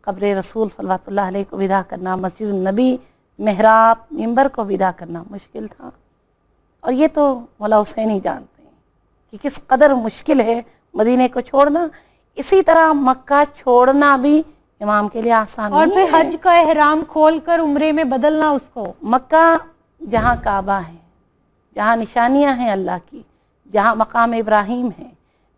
S3: قبر رسول صلی اللہ علیہ کو ودا کرنا، مسجد نبی محراب ممبر کو ودا کرنا مشکل تھا۔ اور یہ تو مولا حسین ہی جانتے ہیں کہ کس قدر مشکل ہے مدینے کو چھوڑنا۔ اسی طرح مکہ چھوڑنا بھی امام کے لیے آسان
S2: اور پھر حج کا احرام کھول کر عمرے میں بدلنا اس کو۔
S3: مکہ جہاں کعبہ ہے جہاں نشانیاں ہیں اللہ کی جہاں مقام ابراہیم ہے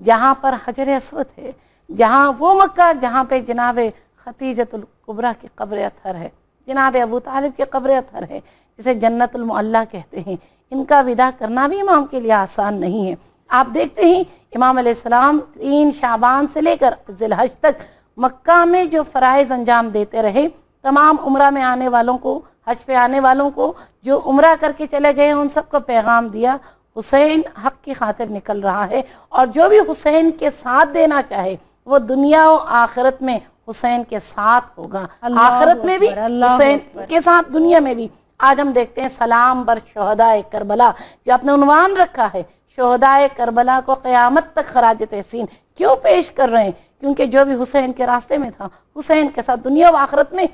S3: جہاں پر حجر اسود ہے جہاں وہ مکہ جہاں پہ جناب ختیجت القبرہ کی قبر اطہر ہے جناب ابو طالب کی قبر اطہر ہے جسے جنت المعلا کہتے ہیں۔ ان کا ودا کرنا بھی امام کے لیے آسان نہیں ہے۔ آپ دیکھتے ہیں امام علیہ السلام تین شعبان سے لے کر ذی الحج تک مکہ میں جو فرائض انجام دیتے رہے تمام عمرہ میں آنے والوں کو حج پہ آنے والوں کو جو عمرہ کر کے چلے گئے ان سب کو پیغام دیا حسین حق کی خاطر نکل رہا ہے۔ اور جو بھی حسین کے ساتھ دینا چاہے وہ دنیا و آخرت میں حسین کے ساتھ ہوگا۔ آخرت میں بھی حسین۔ کے ساتھ دنیا میں بھی۔ آج ہم دیکھتے ہیں سلام بر شہداء کربلا جو اپنے عنوان رکھا ہے شہداء کربلا کو قیامت تک خراج تحسین کیوں پیش کر رہے ہیں؟ کیونکہ جو بھی حسین کے راستے میں تھا، حسین کے ساتھ دنیا و آخرت میں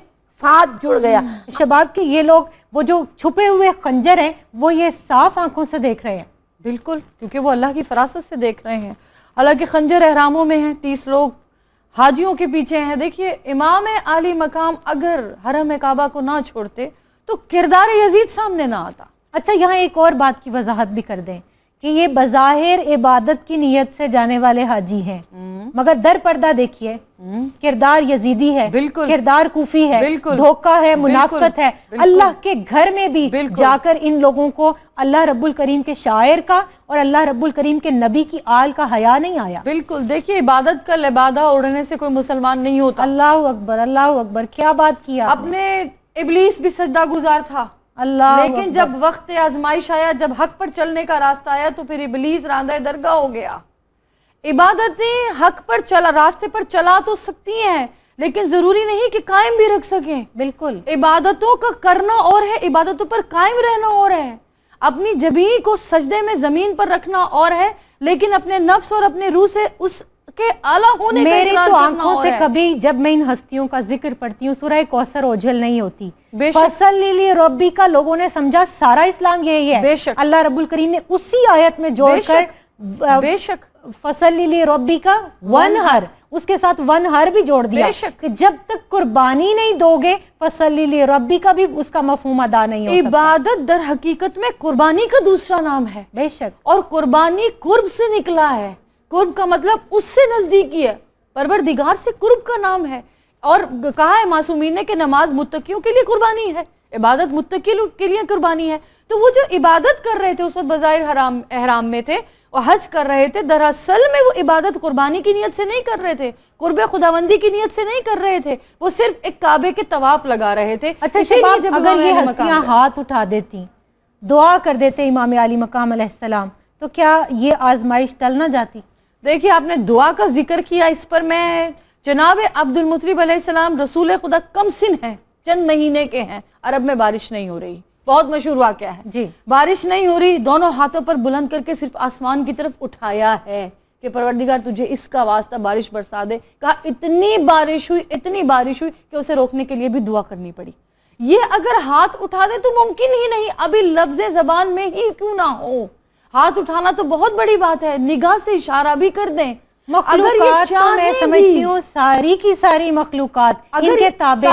S3: ساتھ جڑ گیا۔
S2: شباب کے یہ لوگ، وہ جو چھپے ہوئے خنجر ہیں، وہ یہ صاف آنکھوں سے دیکھ رہے ہیں۔
S4: بالکل، کیونکہ وہ اللہ کی فراست سے دیکھ رہے ہیں۔ حالانکہ خنجر احراموں میں ہیں، تیس لوگ حاجیوں کے پیچھے ہیں۔ دیکھیے، امام علی مقام اگر حرم کعبہ کو نہ چھوڑتے، تو کردار یزید سامنے نہ آتا۔
S2: اچھا یہاں ایک اور بات کی وضاحت بھی کر دیں۔ کہ یہ بظاہر عبادت کی نیت سے جانے والے حاجی ہیں مگر در پردہ دیکھیے کردار یزیدی ہے۔ کردار کوفی ہے۔ دھوکہ ہے۔ منافقت ہے۔ اللہ کے گھر میں بھی۔ جا کر ان لوگوں کو اللہ رب الکریم کے شاعر کا اور اللہ رب الکریم کے نبی کی آل کا حیا نہیں آیا
S4: بالکل دیکھیے عبادت کا لبادہ اڑنے سے کوئی مسلمان نہیں ہوتا
S2: اللہ اکبر اللہ اکبر کیا بات کیا
S4: اپنے ابلیس بھی سجدہ گزار تھا
S2: اللہ
S4: لیکن جب وقت آزمائش آیا جب حق پر چلنے کا راستہ آیا تو پھر ابلیس راندہ درگاہ ہو گیا۔ عبادتیں حق پر چلا راستے پر چلا تو سکتی ہیں لیکن ضروری نہیں کہ قائم بھی رکھ سکیں۔
S2: بالکل۔
S4: عبادتوں کا کرنا اور ہے عبادتوں پر قائم رہنا اور ہے۔ اپنی جبی کو سجدے میں زمین پر رکھنا اور ہے لیکن اپنے نفس اور اپنے روح سے اس کے اعلیٰ ہونے کا
S2: میری تو آنکھوں سے کبھی جب میں ان ہستیوں کا ذکر پڑھتی ہوں سورہ کوثر اوجھل نہیں ہوتی۔ فصل لیلی ربی کا لوگوں نے سمجھا سارا اسلام یہی ہے۔ اللہ رب الکریم نے اسی آیت میں جوڑ کر
S4: بے شک۔
S2: فصل لیلی ربی کا ون ہر اس کے ساتھ ون ہر بھی جوڑ دیا کہ جب تک قربانی نہیں دو گے فصل لیلی ربی کا بھی اس کا مفہوم ادا نہیں ہو سکتا۔
S4: عبادت در حقیقت میں قربانی کا دوسرا نام ہے۔
S2: بے شک۔
S4: اور قربانی قرب سے نکلا ہے۔ قرب کا مطلب اس سے نزدیکی ہے پروردگار سے قرب کا نام ہے۔ اور کہا ہے معصومین نے کہ نماز متقیوں کے لیے قربانی ہے عبادت متقی کے لیے قربانی ہے۔ تو وہ جو عبادت کر رہے تھے اس وقت بظاہر حرام احرام میں تھے اور حج کر رہے تھے دراصل میں وہ عبادت قربانی کی نیت سے نہیں کر رہے تھے قرب خداوندی کی نیت سے نہیں کر رہے تھے وہ صرف ایک کعبے کے طواف لگا رہے تھے۔
S2: اچھا شباب
S4: جب
S2: اگر یہ ہستیاں ہاتھ اٹھا دیتی دعا کر دیتے امام علی مقام علیہ السلام تو کیا یہ آزمائش ٹل نہ جاتی؟
S4: دیکھیے آپ نے دعا کا ذکر کیا اس پر میں جناب عبد المطلب علیہ السلام رسول خدا کم سن ہیں چند مہینے کے ہیں عرب میں بارش نہیں ہو رہی۔ بہت مشہور واقعہ ہے۔
S2: جی۔
S4: بارش نہیں ہو رہی دونوں ہاتھوں پر بلند کر کے صرف آسمان کی طرف اٹھایا ہے کہ پروردگار تجھے اس کا واسطہ بارش برسا دے۔ کہا اتنی بارش ہوئی اتنی بارش ہوئی کہ اسے روکنے کے لیے بھی دعا کرنی پڑی۔ یہ اگر ہاتھ اٹھا دے تو ممکن ہی نہیں ابھی لفظ زبان میں ہی کیوں نہ ہو؟ ہاتھ اٹھانا تو بہت بڑی بات ہے نگاہ سے اشارہ بھی کر دیں۔
S2: مخلوقات تو میں سمجھتی ہوں ساری کی ساری مخلوقات ان کے تابع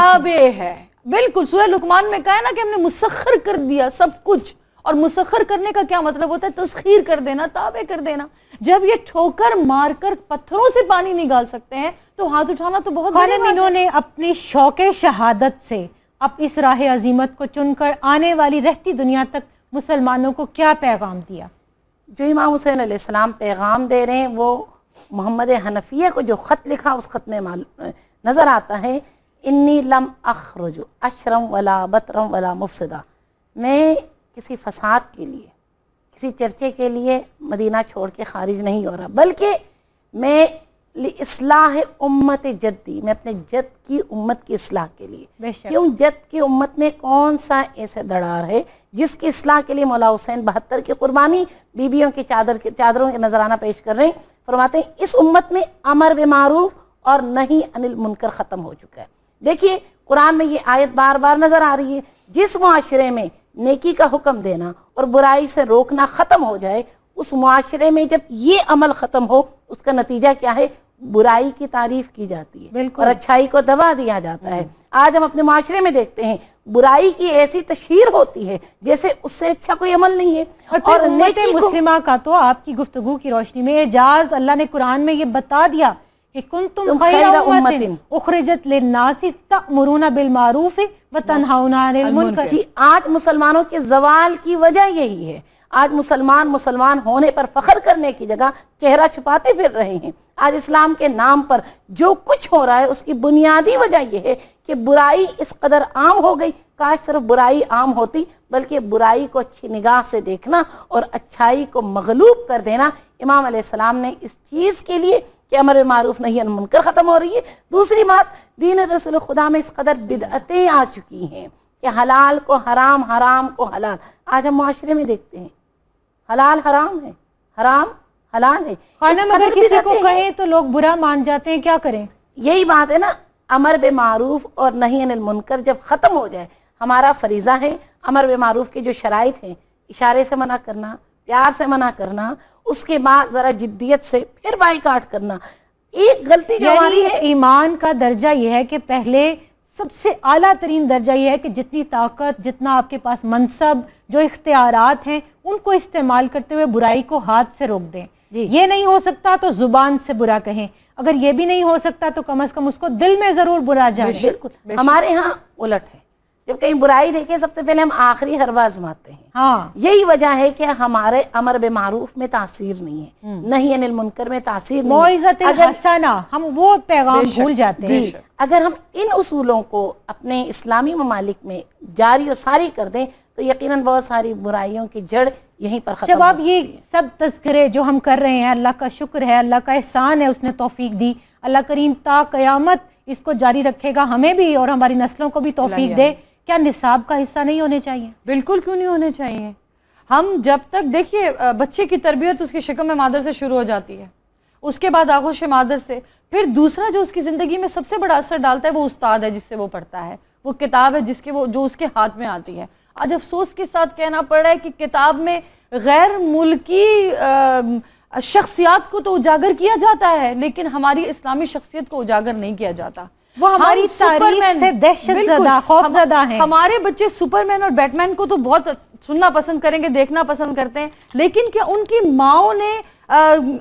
S4: ہے بالکل سورہ لقمان میں کہا ہے نا کہ ہم نے مسخر کر دیا سب کچھ۔ اور مسخر کرنے کا کیا مطلب ہوتا ہے؟ تسخیر کر دینا تابع کر دینا۔ جب یہ ٹھوکر مار کر پتھروں سے پانی نکال سکتے ہیں تو ہاتھ اٹھانا تو بہت بڑی
S2: خانم
S4: بات ہے۔
S2: انہوں نے اپنی شوق شہادت سے اب اس راہ عظیمت کو چن کر آنے والی رہتی دنیا تک مسلمانوں کو کیا پیغام دیا؟
S3: جو امام حسین علیہ السلام پیغام دے رہے ہیں، وہ محمد حنفیہ کو جو خط لکھا، اس خط میں معلوم- نظر آتا ہے، انی لم اخرج اشرم ولا بطرم ولا مفسدہ میں کسی فساد کے لیے، کسی چرچے کے لیے مدینہ چھوڑ کے خارج نہیں ہو رہا، بلکہ میں اصلاح امت جدی میں اپنے جد کی امت کی اصلاح کے لیے۔ کیوں جد کی امت میں کون سا ایسے دڑار ہے جس کی اصلاح کے لیے مولا حسین بہتر کی قربانی بیویوں کی چادر کے چادروں کے نذرانہ پیش کر رہے ہیں؟ فرماتے ہیں اس امت میں امر بمعروف اور نہیں انل منکر ختم ہو چکا ہے۔ دیکھیے قرآن میں یہ آیت بار بار نظر آ رہی ہے۔ جس معاشرے میں نیکی کا حکم دینا اور برائی سے روکنا ختم ہو جائے اس معاشرے میں جب یہ عمل ختم ہو اس کا نتیجہ کیا ہے؟ برائی کی تعریف کی جاتی ہے
S2: بالکل۔
S3: اور اچھائی کو دبا دیا جاتا ہے۔ آج ہم اپنے معاشرے میں دیکھتے ہیں برائی کی ایسی تشہیر ہوتی ہے جیسے اس سے اچھا کوئی عمل نہیں ہے۔
S2: اور امت مسلمہ کا تو آپ کی گفتگو کی روشنی میں اعجاز اللہ نے قرآن میں یہ بتا دیا کہ کنتم
S3: تم
S2: خیر امت اخرجت للناس تأمرون بالمعروف وتنہون عن المنکر۔
S3: جی آج مسلمانوں کے زوال کی وجہ یہی ہے۔ آج مسلمان مسلمان ہونے پر فخر کرنے کی جگہ چہرہ چھپاتے پھر رہے ہیں۔ آج اسلام کے نام پر جو کچھ ہو رہا ہے، اس کی بنیادی وجہ یہ ہے کہ برائی اس قدر عام ہو گئی۔ کاش صرف برائی عام ہوتی، بلکہ برائی کو اچھی نگاہ سے دیکھنا اور اچھائی کو مغلوب کر دینا۔ امام علیہ السلام نے اس چیز کے لیے کہ امر معروف نہیں ان منکر ختم ہو رہی ہے۔ دوسری بات، دین رسول خدا میں اس قدر بدعتیں آ چکی ہیں کہ حلال کو حرام حرام کو حلال۔ آج ہم معاشرے میں دیکھتے ہیں حلال حرام ہے حرام حلال ہے۔
S2: خانم اگر کسی کو۔ کہیں تو لوگ برا مان جاتے ہیں کیا کریں؟
S3: یہی بات ہے نا امر بے معروف اور نہیں انل منکر جب ختم ہو جائے۔ ہمارا فریضہ ہے امر بے معروف کے جو شرائط ہیں اشارے سے منع کرنا پیار سے منع کرنا اس کے بعد ذرا جدیت سے پھر بائی کاٹ کرنا۔ ایک غلطی جو ہماری
S2: یعنی
S3: ہے۔
S2: ایمان کا درجہ یہ ہے کہ پہلے سب سے اعلیٰ ترین درجہ یہ ہے کہ جتنی طاقت جتنا آپ کے پاس منصب جو اختیارات ہیں ان کو استعمال کرتے ہوئے برائی کو ہاتھ سے روک دیں۔
S3: جی۔
S2: یہ نہیں ہو سکتا تو زبان سے برا کہیں۔ اگر یہ بھی نہیں ہو سکتا تو کم از کم اس کو دل میں ضرور برا جائے
S3: بالکل۔ ہمارے ہاں الٹ ہے۔ جب کہیں برائی دیکھیں سب سے پہلے ہم آخری حربہ آزماتے ہیں۔
S2: ہاں۔
S3: یہی وجہ ہے کہ ہمارے امر بے معروف میں تاثیر نہیں ہے۔ نہیں انل منکر میں تاثیر نہیں
S2: الحسنہ ہم وہ پیغام بھول جاتے ہیں۔
S3: جی۔ اگر ہم ان اصولوں کو اپنے اسلامی ممالک میں جاری و ساری کر دیں تو یقیناً بہت ساری برائیوں کی جڑ یہیں پر ختم
S2: جب آپ یہ سب تذکرے جو ہم کر رہے ہیں اللہ کا شکر ہے اللہ کا احسان ہے اس نے توفیق دی۔ اللہ کریم تا قیامت اس کو جاری رکھے گا ہمیں بھی اور ہماری نسلوں کو بھی توفیق دے۔ کیا نصاب کا حصہ نہیں ہونے چاہیے؟
S4: بالکل کیوں نہیں ہونے چاہیے؟ ہم جب تک دیکھیے، بچے کی تربیت اس کی شکم میں مادر سے شروع ہو جاتی ہے۔ اس کے بعد آغوش مادر سے۔ پھر دوسرا جو اس کی زندگی میں سب سے بڑا اثر ڈالتا ہے، وہ استاد ہے جس سے وہ پڑھتا ہے۔ وہ کتاب ہے جس کے وہ، جو اس کے ہاتھ میں آتی ہے۔ آج افسوس کے ساتھ کہنا پڑ رہا ہے کہ کتاب میں غیر ملکی شخصیات کو تو اجاگر کیا جاتا ہے، لیکن ہماری اسلامی شخصیت کو اجاگر نہیں کیا جاتا۔
S2: وہ ہماری تاریخ سے دہشت زدہ خوف زدہ ہیں۔
S4: ہمارے بچے سپر مین اور بیٹ مین کو تو بہت سننا پسند کریں گے دیکھنا پسند کرتے ہیں۔ لیکن کیا ان کی ماؤں نے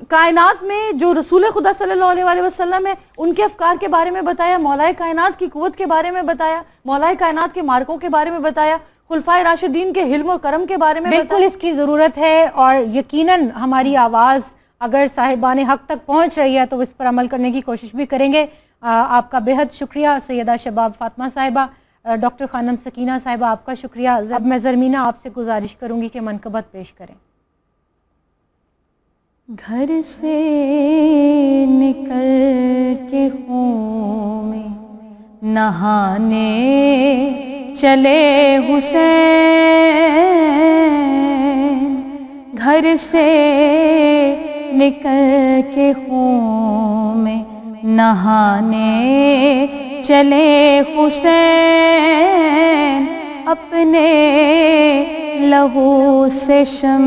S4: کائنات میں جو رسول خدا صلی اللہ علیہ وسلم ہے ان کے افکار کے بارے میں بتایا مولائے کائنات کی قوت کے بارے میں بتایا مولائے کائنات کے مارکوں کے بارے میں بتایا خلفائے راشدین کے حلم و کرم کے بارے میں
S2: بالکل اس کی ضرورت ہے اور یقیناً ہماری آواز اگر صاحبان حق تک پہنچ رہی ہے تو اس پر عمل کرنے کی کوشش بھی کریں گے۔ آپ کا بہت شکریہ، سیدہ شباب فاطمہ صاحبہ ڈاکٹر خانم سکینہ صاحبہ، آپ کا شکریہ۔ اب میں زرمینہ آپ سے گزارش کروں گی کہ منقبت پیش کریں۔
S5: گھر سے نکل کے خون میں نہانے چلے حسین۔ گھر سے نکل کے خون میں نہانے چلے حسین اپنے لہو سے شم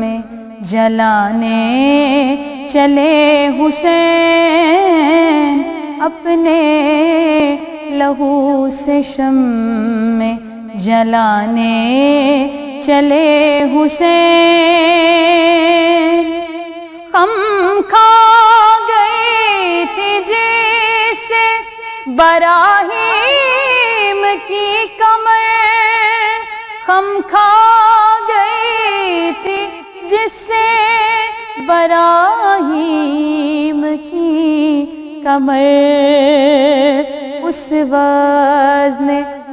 S5: میں جلانے چلے حسین اپنے لہو سے شم میں جلانے چلے حسین ہم کھا براہیم کی کمر ہم کھا گئی تھی جس سے براہیم کی کمر۔ اس وزن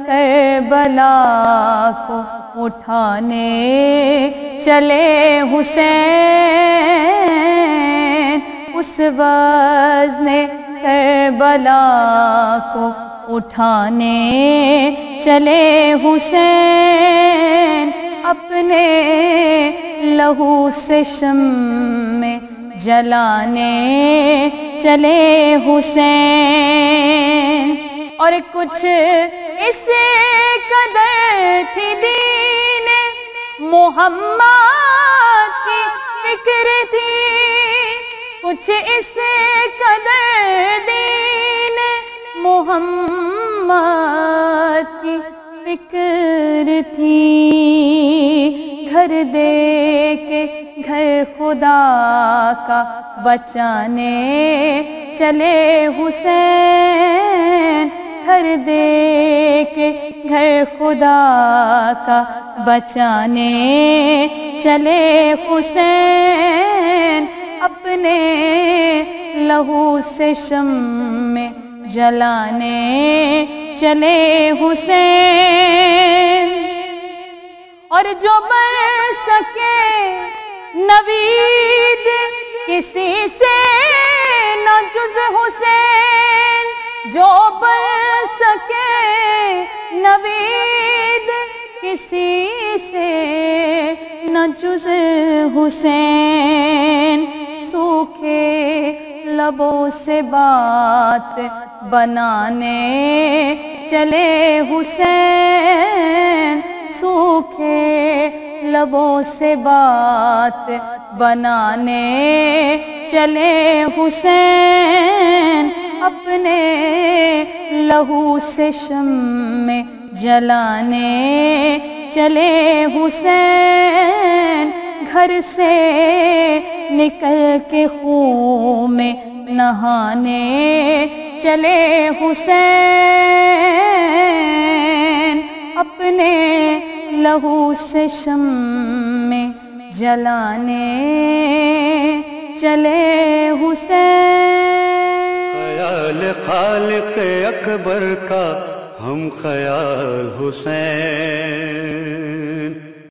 S5: کربلا کو اٹھانے چلے حسین، اس وزن کربلا کو اٹھانے چلے حسین اپنے لہو سے شم میں جلانے چلے حسین اور کچھ اس قدر تھی دین محمد کی فکر تھی کچھ اس قدر دین محمد کی فکر تھی۔ گھر دے کے گھر خدا کا بچانے چلے حسین۔ گھر دے کے گھر خدا کا بچانے چلے حسین۔ اپنے لہو سے شم میں جلانے چلے حسین۔ اور جو بر سکے نوید، کسی سے نہ جز حسین۔ جو بر سکے نوید کسی سے نہ جز حسین۔ سوکھے لبوں سے بات بنانے چلے حسین۔ سوکھے لبوں سے بات بنانے چلے حسین۔ اپنے لہو سے شم میں جلانے چلے حسین گھر سے نکل کے خون میں نہانے چلے حسین اپنے لہو سے شم میں جلانے چلے حسین
S1: خیال خالق اکبر کا ہم خیال حسین